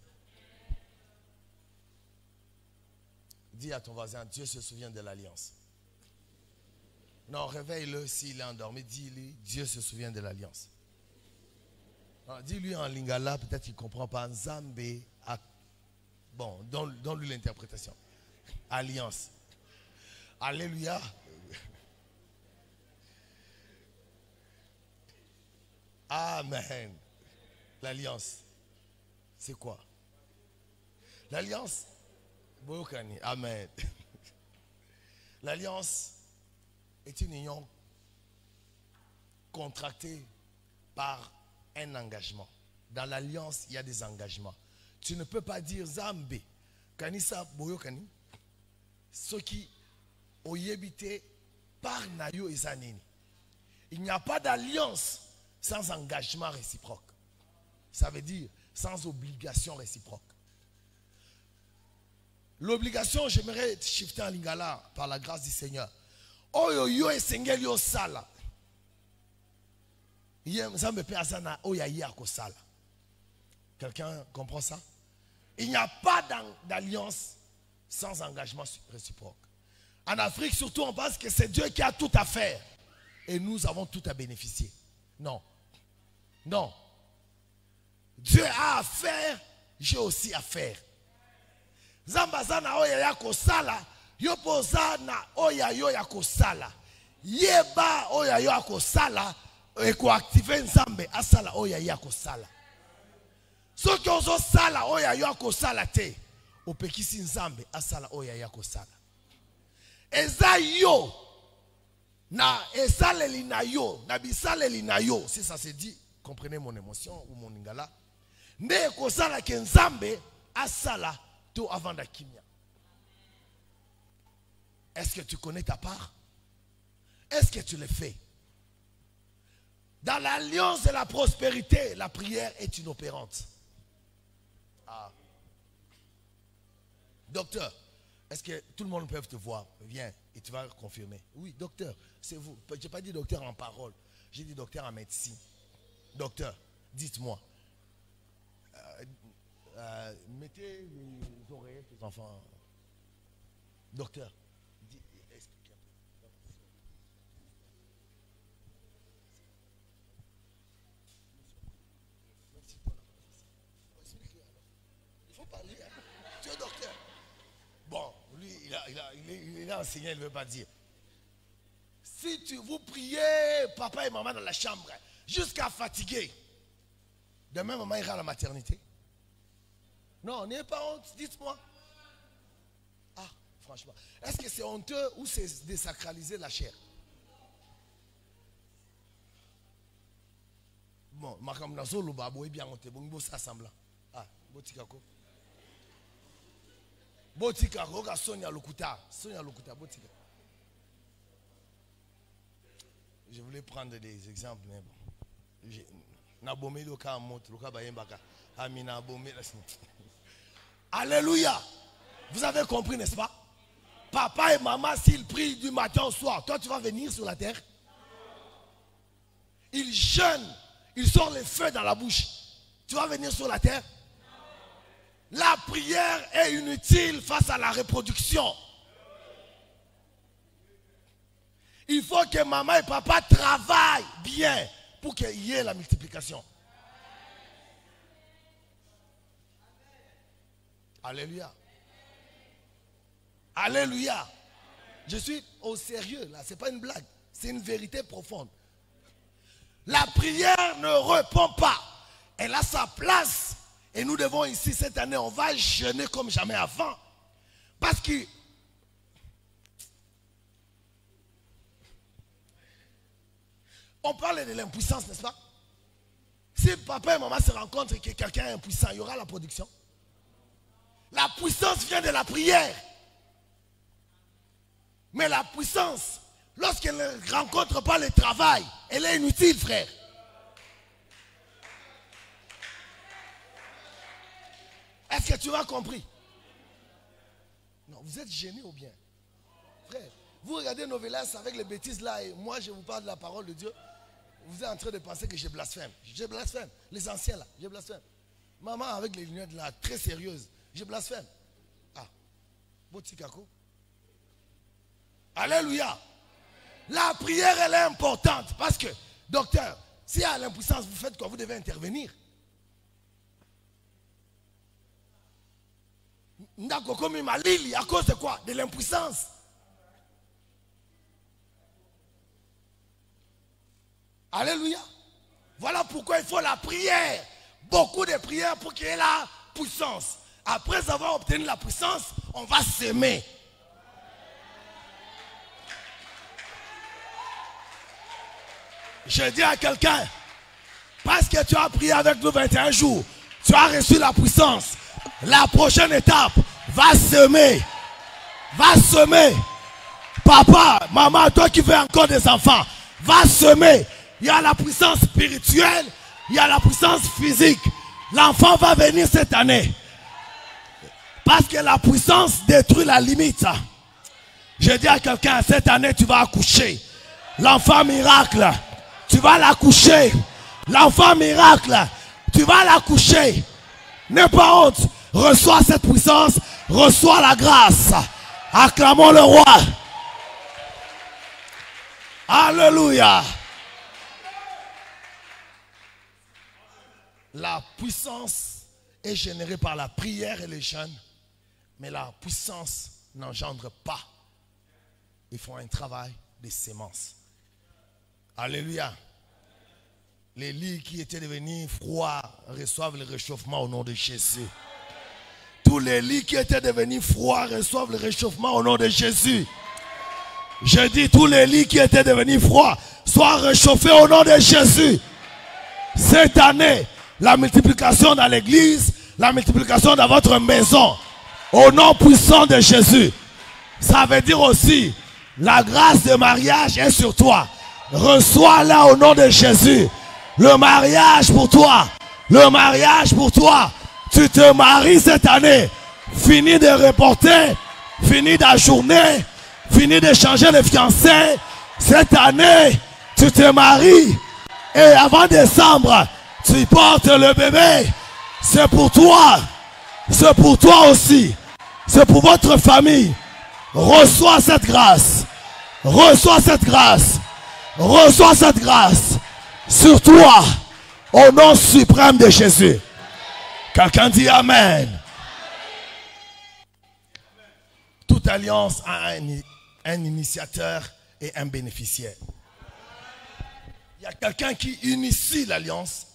Dis à ton voisin, Dieu se souvient de l'alliance. Non, réveille-le s'il est endormi. Dis-lui, Dieu se souvient de l'alliance. Dis-lui en lingala, peut-être qu'il ne comprend pas. Nzambe Bon, donne-lui l'interprétation. Alliance. Alléluia. Amen. L'alliance, c'est quoi? L'alliance. Amen. L'alliance est une union contractée par un engagement. Dans l'alliance, il y a des engagements. Tu ne peux pas dire Zambé, Kanisa Boyokani, ce qui oyebité par Nayo et Zanini. Il n'y a pas d'alliance sans engagement réciproque. Ça veut dire sans obligation réciproque. L'obligation, j'aimerais shifter en lingala par la grâce du Seigneur. Oyo yo esengeli yo sala. Quelqu'un comprend ça? Il n'y a pas d'alliance sans engagement réciproque. En Afrique, surtout, on pense que c'est Dieu qui a tout à faire. Et nous avons tout à bénéficier. Non. Non. Dieu a à faire, j'ai aussi à faire. Zamba na oya ya kosala, yo poza na oya yo ya kosala. Yeba oya yo ya kosala, ekoactive nzambe asala oya ya kosala. Soki ozosala oya yo akosala te opekisi nzambe asala oya ya kosala eza yo na esaleli na yo na bisaleli na yo. Si ça se dit comprenez mon émotion ou mon lingala nde ekosalaki nzambe asala to avant dakimia est-ce que tu connais ta part? Est-ce que tu le fais? Dans l'alliance de la prospérité la prière est inopérante ah. Docteur, est-ce que tout le monde peut te voir? Viens et tu vas confirmer. Oui, docteur, c'est vous. Je n'ai pas dit docteur en parole. J'ai dit docteur en médecine. Docteur, dites-moi. Euh, euh, mettez les oreilles les enfants. Docteur, a enseigné, il ne veut pas dire. Si tu, vous priez papa et maman dans la chambre jusqu'à fatiguer, demain maman ira à la maternité. Non, n'ayez pas honte, dites-moi. Ah, franchement. Est-ce que c'est honteux ou c'est désacraliser la chair? Bon, makam nazolo babo bien honte, bon, bon, ça semblant. Ah, botikako botika sonia lokuta. Sonia lokuta botika. Je voulais prendre des exemples mais bon. Nabomeli oka moto loka bayembaka. Ami nabomeli [LAUGHS] alléluia. Vous avez compris n'est-ce pas? Papa et maman s'ils prient du matin au soir toi tu vas venir sur la terre? Ils jeûnent. Ils sortent les feux dans la bouche. Tu vas venir sur la terre? La prière est inutile face à la reproduction. Il faut que maman et papa travaillent bien pour qu'il y ait la multiplication. Alléluia. Alléluia. Je suis au sérieux là, ce n'est pas une blague, c'est une vérité profonde. La prière ne répond pas. Elle a sa place et nous devons ici, cette année, on va jeûner comme jamais avant. Parce que on parle de l'impuissance, n'est-ce pas? Si papa et maman se rencontrent et que quelqu'un est impuissant, il y aura la production. La puissance vient de la prière. Mais la puissance, lorsqu'elle ne rencontre pas le travail, elle est inutile, frère. Que tu as compris Non, vous êtes gêné ou bien? Frère, vous regardez nos avec les bêtises là et moi je vous parle de la parole de Dieu. Vous êtes en train de penser que je blasphème. Je blasphème. Les anciens là, je blasphème. Maman avec les lunettes là, très sérieuses, je blasphème. Ah, Botikako. Alléluia. La prière, elle est importante parce que, docteur, y a l'impuissance, vous faites quoi? Vous devez intervenir. Ndakokomi malili à cause de quoi? De l'impuissance. Alléluia. Voilà pourquoi il faut la prière. Beaucoup de prières pour qu'il y ait la puissance. Après avoir obtenu la puissance, on va s'aimer. Je dis à quelqu'un, parce que tu as prié avec nous 21 jours, tu as reçu la puissance. La prochaine étape, va semer. Va semer. Papa, maman, toi qui veux encore des enfants, va semer. Il y a la puissance spirituelle, il y a la puissance physique. L'enfant va venir cette année. Parce que la puissance détruit la limite. Je dis à quelqu'un, cette année tu vas accoucher. L'enfant miracle, tu vas l'accoucher. L'enfant miracle, tu vas l'accoucher. N'aie pas honte. Reçois cette puissance, reçois la grâce. Acclamons le roi. Alléluia. La puissance est générée par la prière et les jeûnes, mais la puissance n'engendre pas. Il faut un travail de sémence. Alléluia. Les lits qui étaient devenus froids reçoivent le réchauffement au nom de Jésus. Tous les lits qui étaient devenus froids reçoivent le réchauffement au nom de Jésus. Je dis tous les lits qui étaient devenus froids soient réchauffés au nom de Jésus. Cette année, la multiplication dans l'église, la multiplication dans votre maison, au nom puissant de Jésus. Ça veut dire aussi, la grâce de mariage est sur toi. Reçois-la au nom de Jésus. Le mariage pour toi. Le mariage pour toi. Tu te maries cette année. Fini de reporter. Fini d'ajourner. Fini de changer de fiancé. Cette année, tu te maries. Et avant décembre, tu portes le bébé. C'est pour toi. C'est pour toi aussi. C'est pour votre famille. Reçois cette grâce. Reçois cette grâce. Reçois cette grâce sur toi au nom suprême de Jésus. Quelqu'un dit Amen. Toute alliance a un, initiateur et un bénéficiaire. Il y a quelqu'un qui initie l'alliance,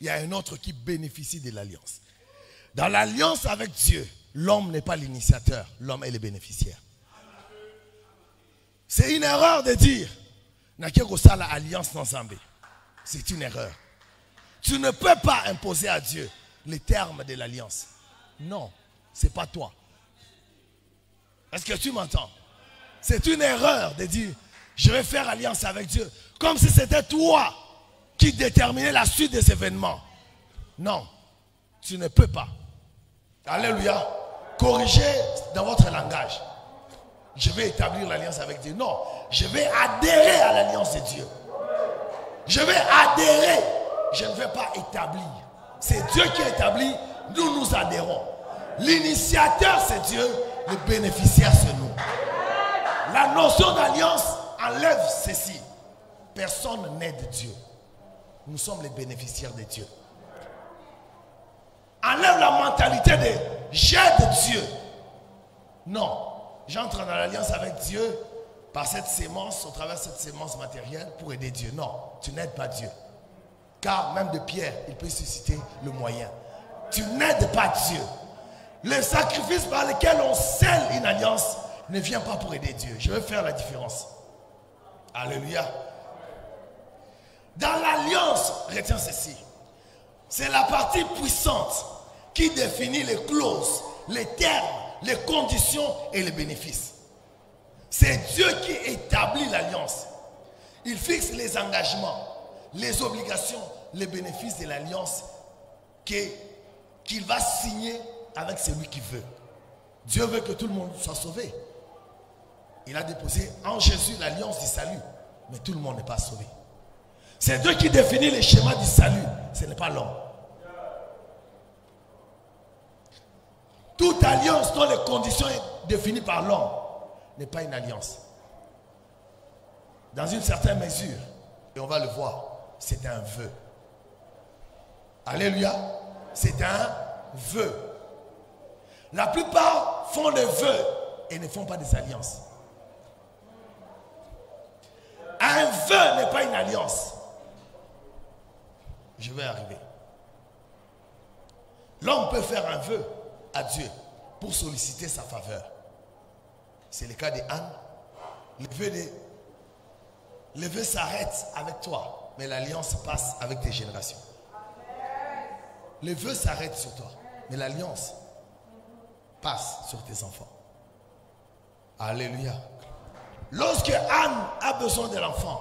il y a un autre qui bénéficie de l'alliance. Dans l'alliance avec Dieu, l'homme n'est pas l'initiateur, l'homme est le bénéficiaire. C'est une erreur de dire, la alliance ensemble. C'est une erreur. Tu ne peux pas imposer à Dieu les termes de l'alliance. Non, c'est pas toi. Est-ce que tu m'entends? C'est une erreur de dire, je vais faire alliance avec Dieu. Comme si c'était toi qui déterminais la suite des événements. Non, tu ne peux pas. Alléluia. Corrigez dans votre langage. Je vais établir l'alliance avec Dieu. Non, je vais adhérer à l'alliance de Dieu. Je vais adhérer. Je ne vais pas établir. C'est Dieu qui établit. Nous nous adhérons. L'initiateur, c'est Dieu. Le bénéficiaire, c'est nous. La notion d'alliance enlève ceci. Personne n'aide Dieu. Nous sommes les bénéficiaires de Dieu. Enlève la mentalité de j'aide Dieu. Non. J'entre dans l'alliance avec Dieu par cette sémence, au travers de cette sémence matérielle pour aider Dieu. Non, tu n'aides pas Dieu. Car même de Pierre, il peut susciter le moyen. Tu n'aides pas Dieu. Le sacrifice par lequel on scelle une alliance ne vient pas pour aider Dieu. Je vais faire la différence. Alléluia. Dans l'alliance, retiens ceci. C'est la partie puissante qui définit les clauses, les termes, les conditions et les bénéfices. C'est Dieu qui établit l'alliance. Il fixe les engagements, les obligations, les bénéfices de l'alliance qu'il va signer avec celui qui veut. Dieu veut que tout le monde soit sauvé. Il a déposé en Jésus l'alliance du salut. Mais tout le monde n'est pas sauvé. C'est Dieu qui définit les schémas du salut. Ce n'est pas l'homme. Toute alliance dont les conditions sont définies par l'homme n'est pas une alliance. Dans une certaine mesure, et on va le voir, c'est un vœu. Alléluia. C'est un vœu. La plupart font des vœux et ne font pas des alliances. Un vœu n'est pas une alliance. Je vais arriver. L'homme peut faire un vœu, à Dieu pour solliciter sa faveur. C'est le cas de Anne. Le vœu, de, le vœu s'arrête avec toi, mais l'alliance passe avec tes générations. Le vœu s'arrête sur toi, mais l'alliance passe sur tes enfants. Alléluia. Lorsque Anne a besoin de l'enfant,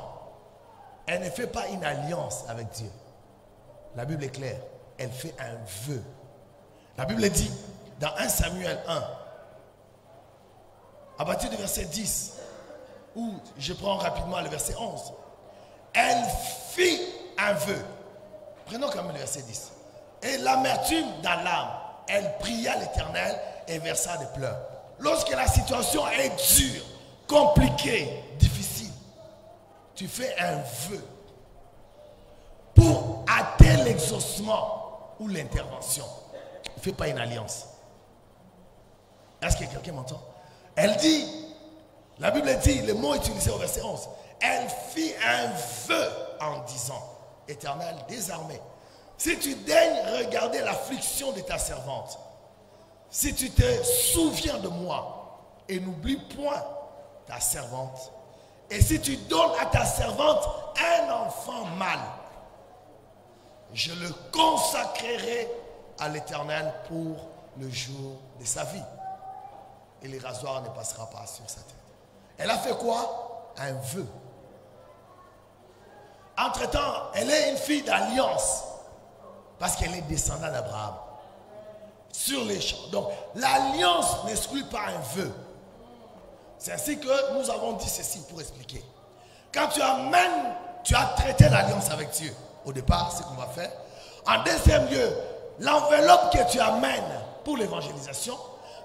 elle ne fait pas une alliance avec Dieu. La Bible est claire. Elle fait un vœu. La Bible dit dans 1 Samuel 1, à partir du verset 10, ou je prends rapidement le verset 11, elle fit un vœu. Prenons quand même le verset 10. Et l'amertume dans l'âme, elle pria l'Éternel et versa des pleurs. Lorsque la situation est dure, compliquée, difficile, tu fais un vœu pour atteindre l'exaucement ou l'intervention. Ne fais pas une alliance. Est-ce que quelqu'un m'entend? Elle dit, la Bible dit, le mot utilisé au verset 11, elle fit un vœu en disant, Éternel, désarmé, si tu daignes regarder l'affliction de ta servante, si tu te souviens de moi et n'oublie point ta servante, et si tu donnes à ta servante un enfant mâle, je le consacrerai à l'éternel pour le jour de sa vie. Et le rasoir ne passera pas sur sa tête. Elle a fait quoi? Un vœu. Entre-temps, elle est une fille d'alliance. Parce qu'elle est descendante d'Abraham. Sur les champs. Donc, l'alliance n'exclut pas un vœu. C'est ainsi que nous avons dit ceci pour expliquer. Quand tu amènes, tu as traité l'alliance avec Dieu. Au départ, c'est ce qu'on va faire. En deuxième lieu, l'enveloppe que tu amènes pour l'évangélisation,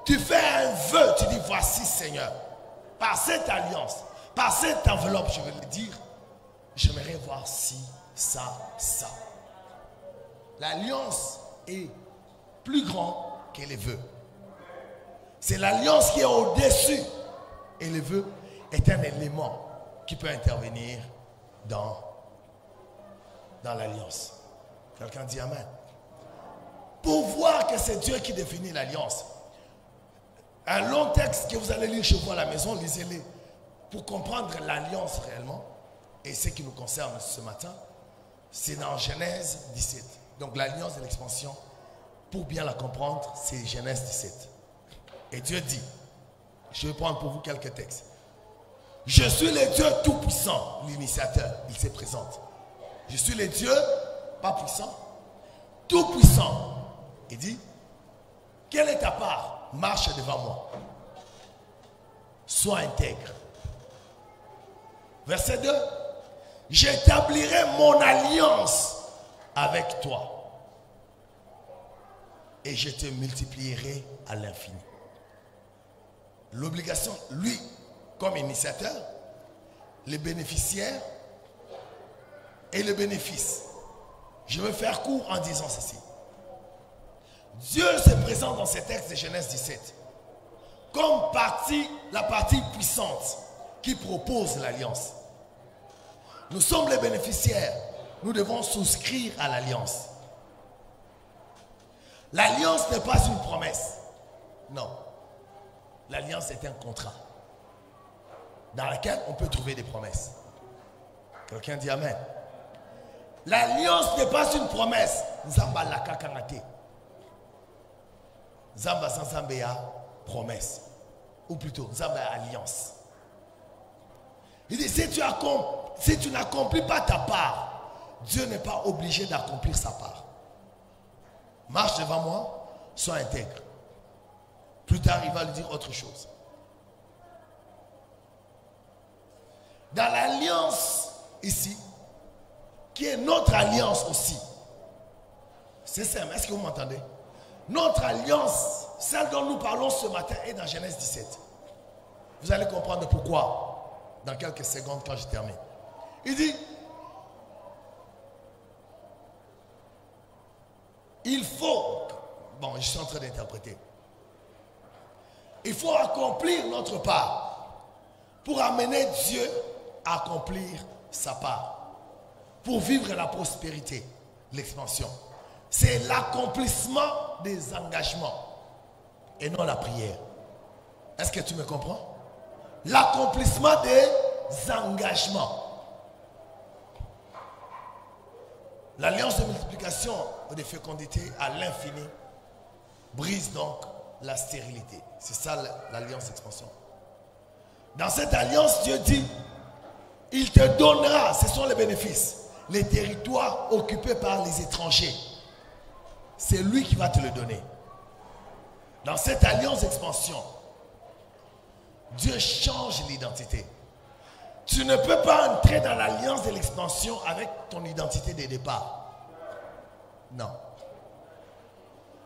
tu fais un vœu, tu dis voici Seigneur, par cette alliance, par cette enveloppe, je vais le dire, j'aimerais voir si, ça, ça. L'alliance est plus grand que les vœux. C'est l'alliance qui est au-dessus. Et le vœu est un élément qui peut intervenir dans, dans l'alliance. Quelqu'un dit Amen. Pour voir que c'est Dieu qui définit l'alliance. Un long texte que vous allez lire chez vous à la maison, lisez-le. Pour comprendre l'alliance réellement, et ce qui nous concerne ce matin, c'est dans Genèse 17. Donc l'alliance de l'expansion, pour bien la comprendre, c'est Genèse 17. Et Dieu dit, je vais prendre pour vous quelques textes. Je suis le Dieu tout-puissant, l'initiateur, il se présente. Je suis le Dieu, pas puissant, tout-puissant. Il dit, quelle est ta part? Marche devant moi. Sois intègre. Verset 2. J'établirai mon alliance avec toi. Et je te multiplierai à l'infini. L'obligation, lui, comme initiateur, les bénéficiaires et le bénéfice. Je vais faire court en disant ceci. Dieu se présente dans ces textes de Genèse 17 comme partie, la partie puissante qui propose l'alliance. Nous sommes les bénéficiaires. Nous devons souscrire à l'alliance. L'alliance n'est pas une promesse. Non. L'alliance est un contrat dans lequel on peut trouver des promesses. Quelqu'un dit Amen. L'alliance n'est pas une promesse. Zamba la kakanate. Zamba sans Zambéa, promesse. Ou plutôt, Zamba alliance. Il dit, si tu, si tu n'accomplis pas ta part, Dieu n'est pas obligé d'accomplir sa part. Marche devant moi, sois intègre. Plus tard, il va lui dire autre chose. Dans l'alliance ici, qui est notre alliance aussi, c'est simple, est-ce que vous m'entendez? Notre alliance, celle dont nous parlons ce matin, est dans Genèse 17. Vous allez comprendre pourquoi dans quelques secondes quand je termine. Il dit, il faut, bon, je suis en train d'interpréter, il faut accomplir notre part pour amener Dieu à accomplir sa part. Pour vivre la prospérité, l'expansion. C'est l'accomplissement des engagements. et non la prière. Est-ce que tu me comprends? L'accomplissement des engagements. L'alliance de multiplication ou de fécondité à l'infini brise donc la stérilité. C'est ça l'alliance d'expansion. Dans cette alliance, Dieu dit, il te donnera, ce sont les bénéfices, les territoires occupés par les étrangers. C'est lui qui va te le donner. Dans cette alliance d'expansion, Dieu change l'identité. Tu ne peux pas entrer dans l'alliance de l'expansion avec ton identité de départ. Non.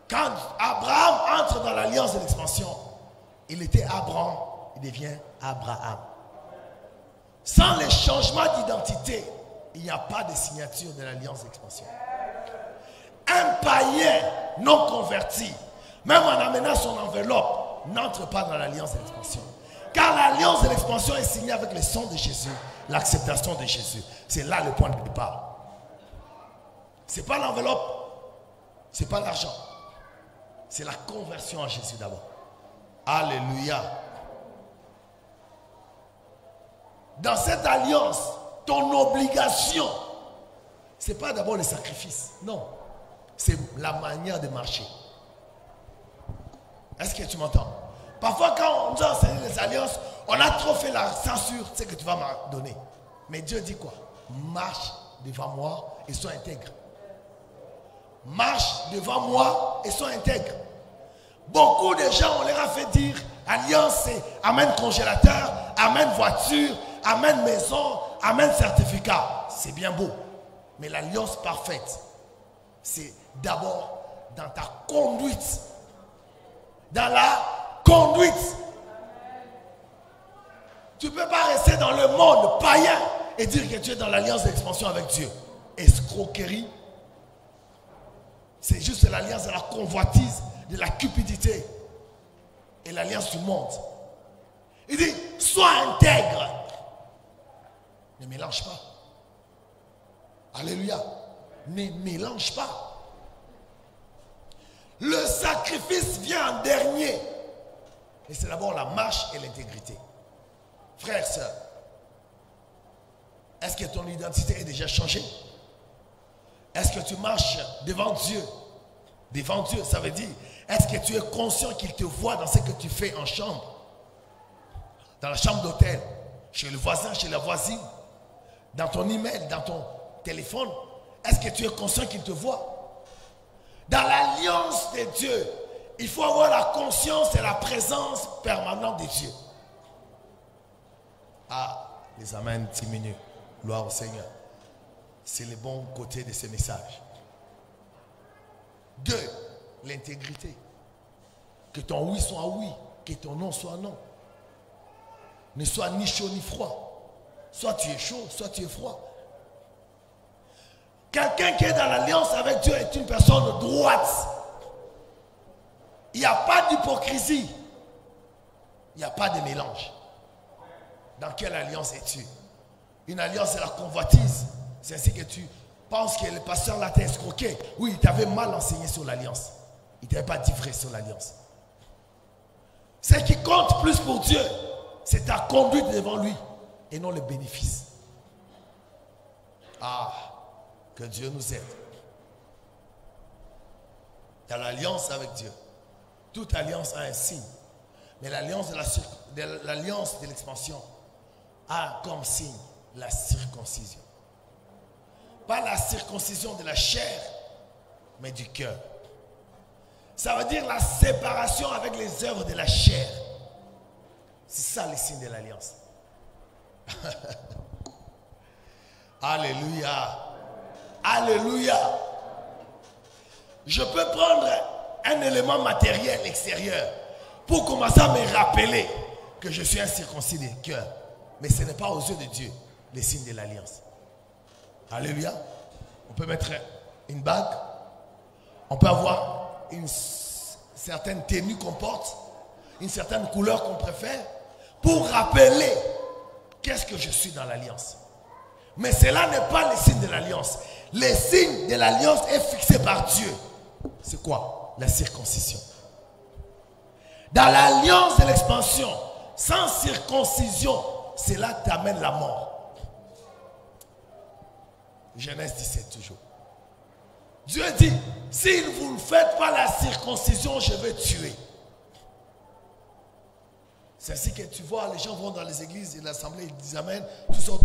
Quand Abraham entre dans l'alliance de l'expansion, il était Abraham, il devient Abraham. Sans les changements d'identité, il n'y a pas de signature de l'alliance d'expansion. Un païen non converti, même en amenant son enveloppe, n'entre pas dans l'alliance de l'expansion. Car l'alliance de l'expansion est signée avec le sang de Jésus, l'acceptation de Jésus. C'est là le point de départ. Ce n'est pas l'enveloppe, ce n'est pas l'argent. C'est la conversion à Jésus d'abord. Alléluia. Dans cette alliance, ton obligation, ce n'est pas d'abord le sacrifice. Non. C'est la manière de marcher. Est-ce que tu m'entends? Parfois, quand on nous enseigné les alliances, on a trop fait la censure, c'est que tu vas me donner. Mais Dieu dit quoi? Marche devant moi et sois intègre. Marche devant moi et sois intègre. Beaucoup de gens, on leur a fait dire alliance, c'est amène congélateur, amène voiture, amène maison, amène certificat. C'est bien beau. Mais l'alliance parfaite, c'est d'abord dans ta conduite. Dans la conduite. Tu ne peux pas rester dans le monde païen et dire que tu es dans l'alliance d'expansion avec Dieu. Escroquerie. C'est juste l'alliance de la convoitise, de la cupidité et l'alliance du monde. Il dit, sois intègre. Ne mélange pas. Alléluia. Ne mélange pas. Le sacrifice vient en dernier. Et c'est d'abord la marche et l'intégrité. Frère, sœur, est-ce que ton identité est déjà changée? Est-ce que tu marches devant Dieu? Devant Dieu, ça veut dire, est-ce que tu es conscient qu'il te voit dans ce que tu fais en chambre? Dans la chambre d'hôtel, chez le voisin, chez la voisine, dans ton email, dans ton téléphone Est-ce que tu es conscient qu'il te voit? Dans l'alliance de Dieu, il faut avoir la conscience et la présence permanente de Dieu. Ah, les amens diminuent. Gloire au Seigneur. C'est le bon côté de ce message. Deux, l'intégrité. Que ton oui soit oui, que ton non soit non. Ne sois ni chaud ni froid. Soit tu es chaud, soit tu es froid. Quelqu'un qui est dans l'alliance avec Dieu est une personne droite. Il n'y a pas d'hypocrisie. Il n'y a pas de mélange. Dans quelle alliance es-tu? Une alliance, c'est la convoitise. C'est ainsi que tu penses que le pasteur là t'a escroqué. Oui, il t'avait mal enseigné sur l'alliance. Il ne t'avait pas dit vrai sur l'alliance. Ce qui compte plus pour Dieu, c'est ta conduite devant lui et non le bénéfice. Ah, que Dieu nous aide. Dans l'alliance avec Dieu. Toute alliance a un signe. Mais l'alliance de l'expansion a comme signe la circoncision. Pas la circoncision de la chair, mais du cœur. Ça veut dire la séparation avec les œuvres de la chair. C'est ça le signe de l'alliance. [LAUGHS] Alléluia. Alléluia. Je peux prendre un élément matériel extérieur pour commencer à me rappeler que je suis un circoncis de cœur. Mais ce n'est pas aux yeux de Dieu les signes de l'alliance. Alléluia. On peut mettre une bague. On peut avoir une certaine tenue qu'on porte, une certaine couleur qu'on préfère, pour rappeler qu'est-ce que je suis dans l'alliance. Mais cela n'est pas le signe de l'alliance. Le signe de l'alliance est fixé par Dieu. C'est quoi? La circoncision. Dans l'alliance de l'expansion, sans circoncision, cela t'amène la mort. Genèse 17 toujours. Dieu dit, si vous ne faites pas la circoncision, je vais tuer. C'est ainsi que tu vois, les gens vont dans les églises et l'assemblée, ils disent Amen, tout sortes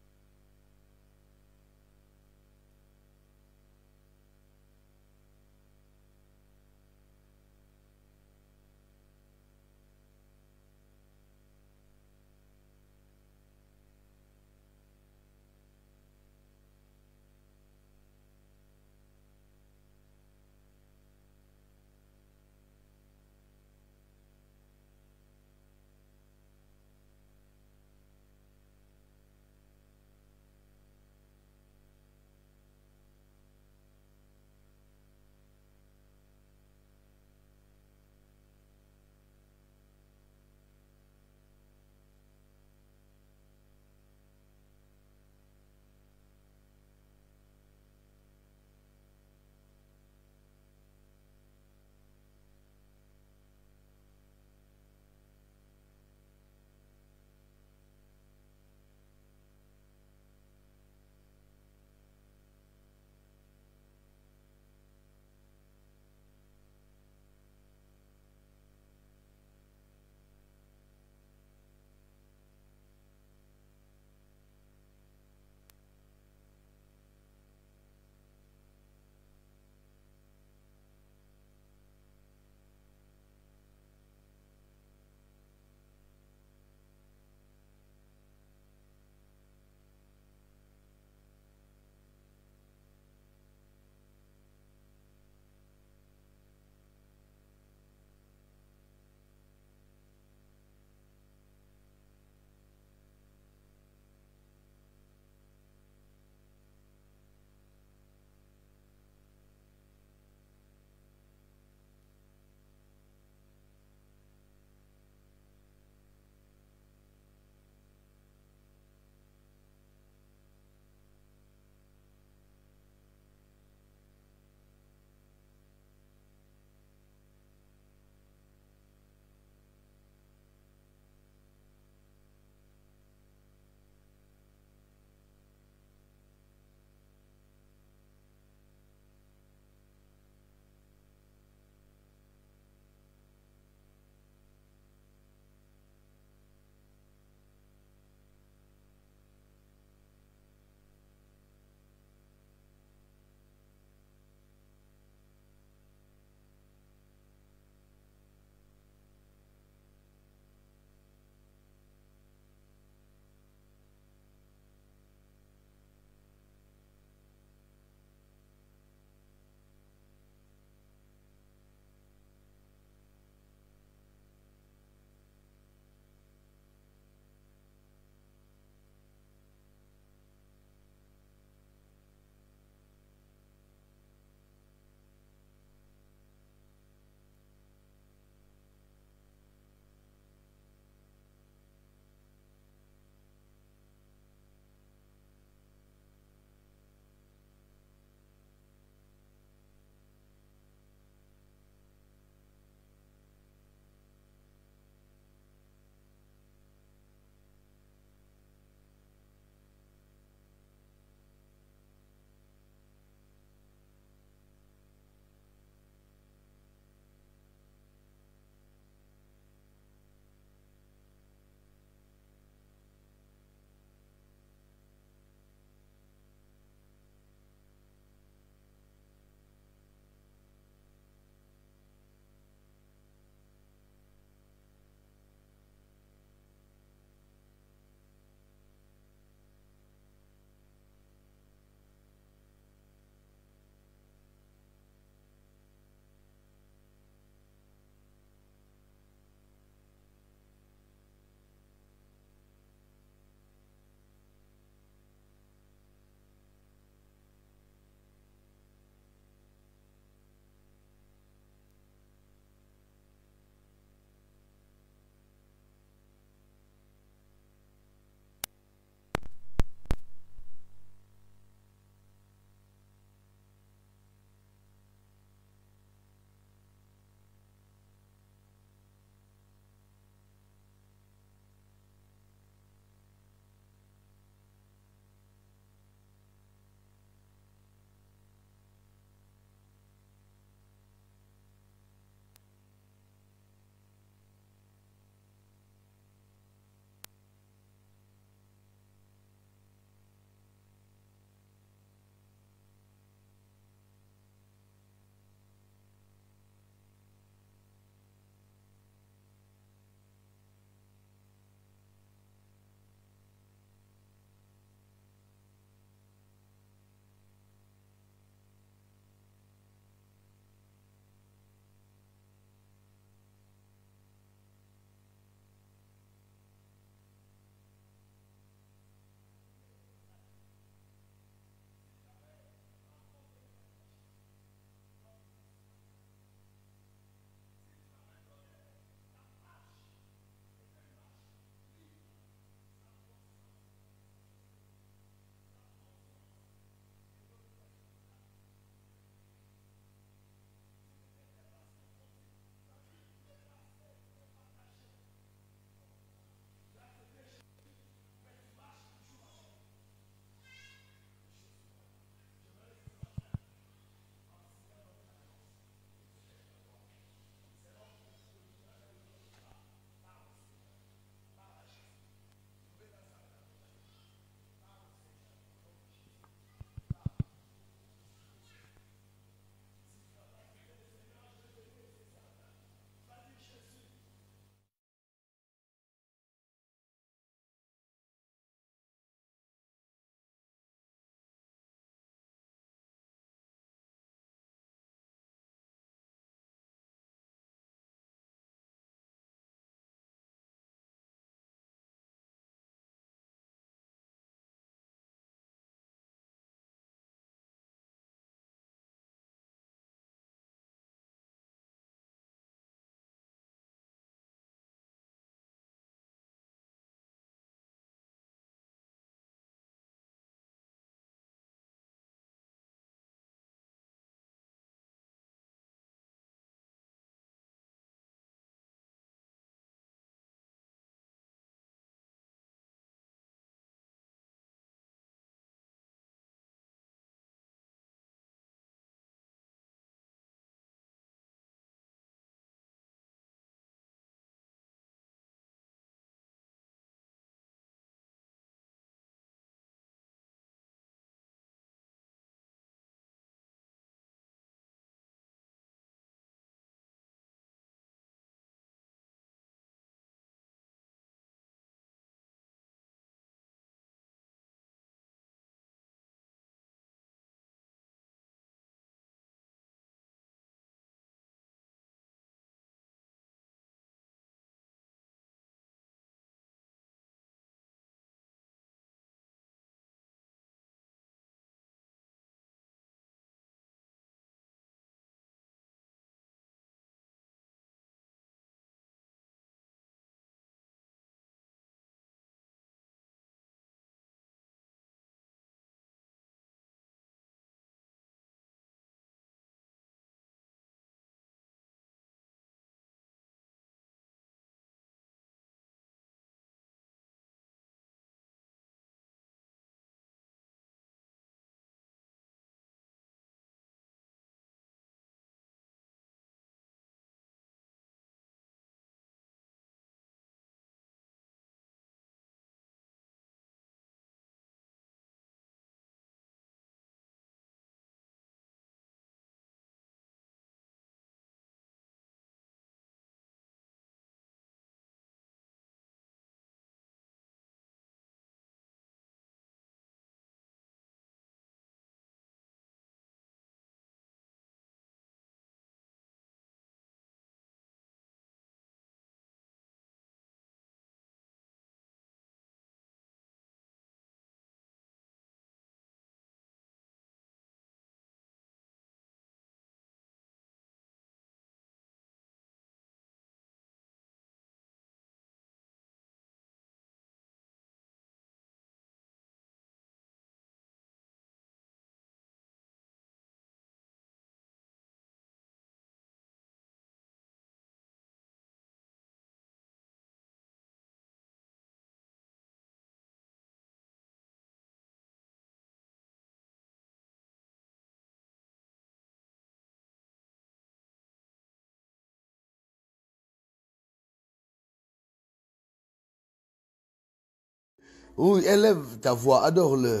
Oui, élève ta voix, adore-le.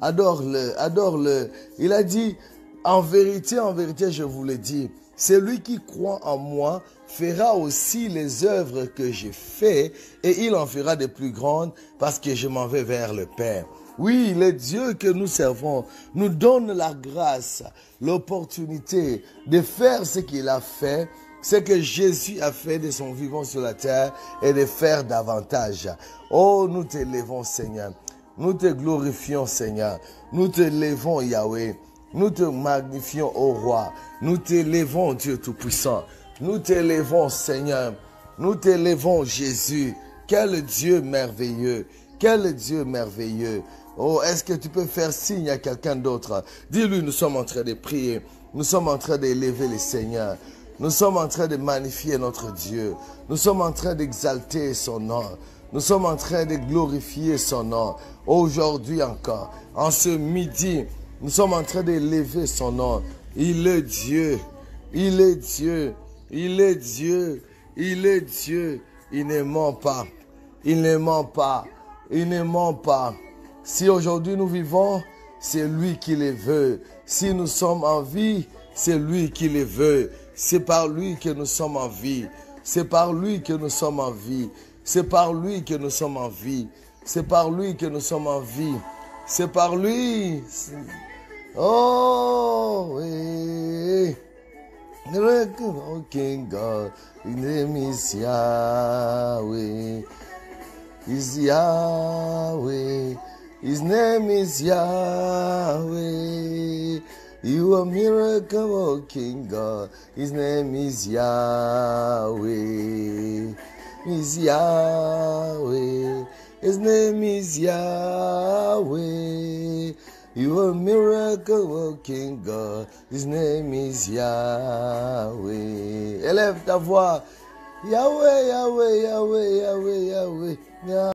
Adore-le, adore-le. Il a dit, en vérité, en vérité, je vous le dis, celui qui croit en moi fera aussi les œuvres que j'ai fait et il en fera de plus grandes parce que je m'en vais vers le Père. Oui, le Dieu que nous servons nous donne la grâce, l'opportunité de faire ce qu'il a fait, ce que Jésus a fait de son vivant sur la terre et de faire davantage. Oh, nous te Seigneur. Nous te glorifions Seigneur. Nous te levons Yahweh. Nous te magnifions, ô roi. Nous t'élevons, Dieu Tout-Puissant. Nous t'élevons, Seigneur. Nous t'élevons, Jésus. Quel Dieu merveilleux. Quel Dieu merveilleux. Oh, est-ce que tu peux faire signe à quelqu'un d'autre? Dis-lui, nous sommes en train de prier. Nous sommes en train d'élever le Seigneur. Nous sommes en train de magnifier notre Dieu. Nous sommes en train d'exalter son nom. Nous sommes en train de glorifier son nom. Aujourd'hui encore, en ce midi, nous sommes en train d'élever son nom. Il est Dieu. Il est Dieu. Il est Dieu. Il est Dieu. Il ne ment pas. Il ne ment pas. Il ne ment pas. Si aujourd'hui nous vivons, c'est lui qui le veut. Si nous sommes en vie, c'est lui qui le veut. C'est par lui que nous sommes en vie. C'est par lui que nous sommes en vie. C'est par lui que nous sommes en vie. C'est par lui que nous sommes en vie. C'est par lui. Oh, oui. King God, his name is Yahweh. Is Yahweh. His name is Yahweh. You are miracle working God. His name is Yahweh. Is Yahweh. His name is Yahweh. You are miracle working God. His name is Yahweh. Élève ta voix. Yahweh, Yahweh, Yahweh, Yahweh, Yahweh. Yahweh.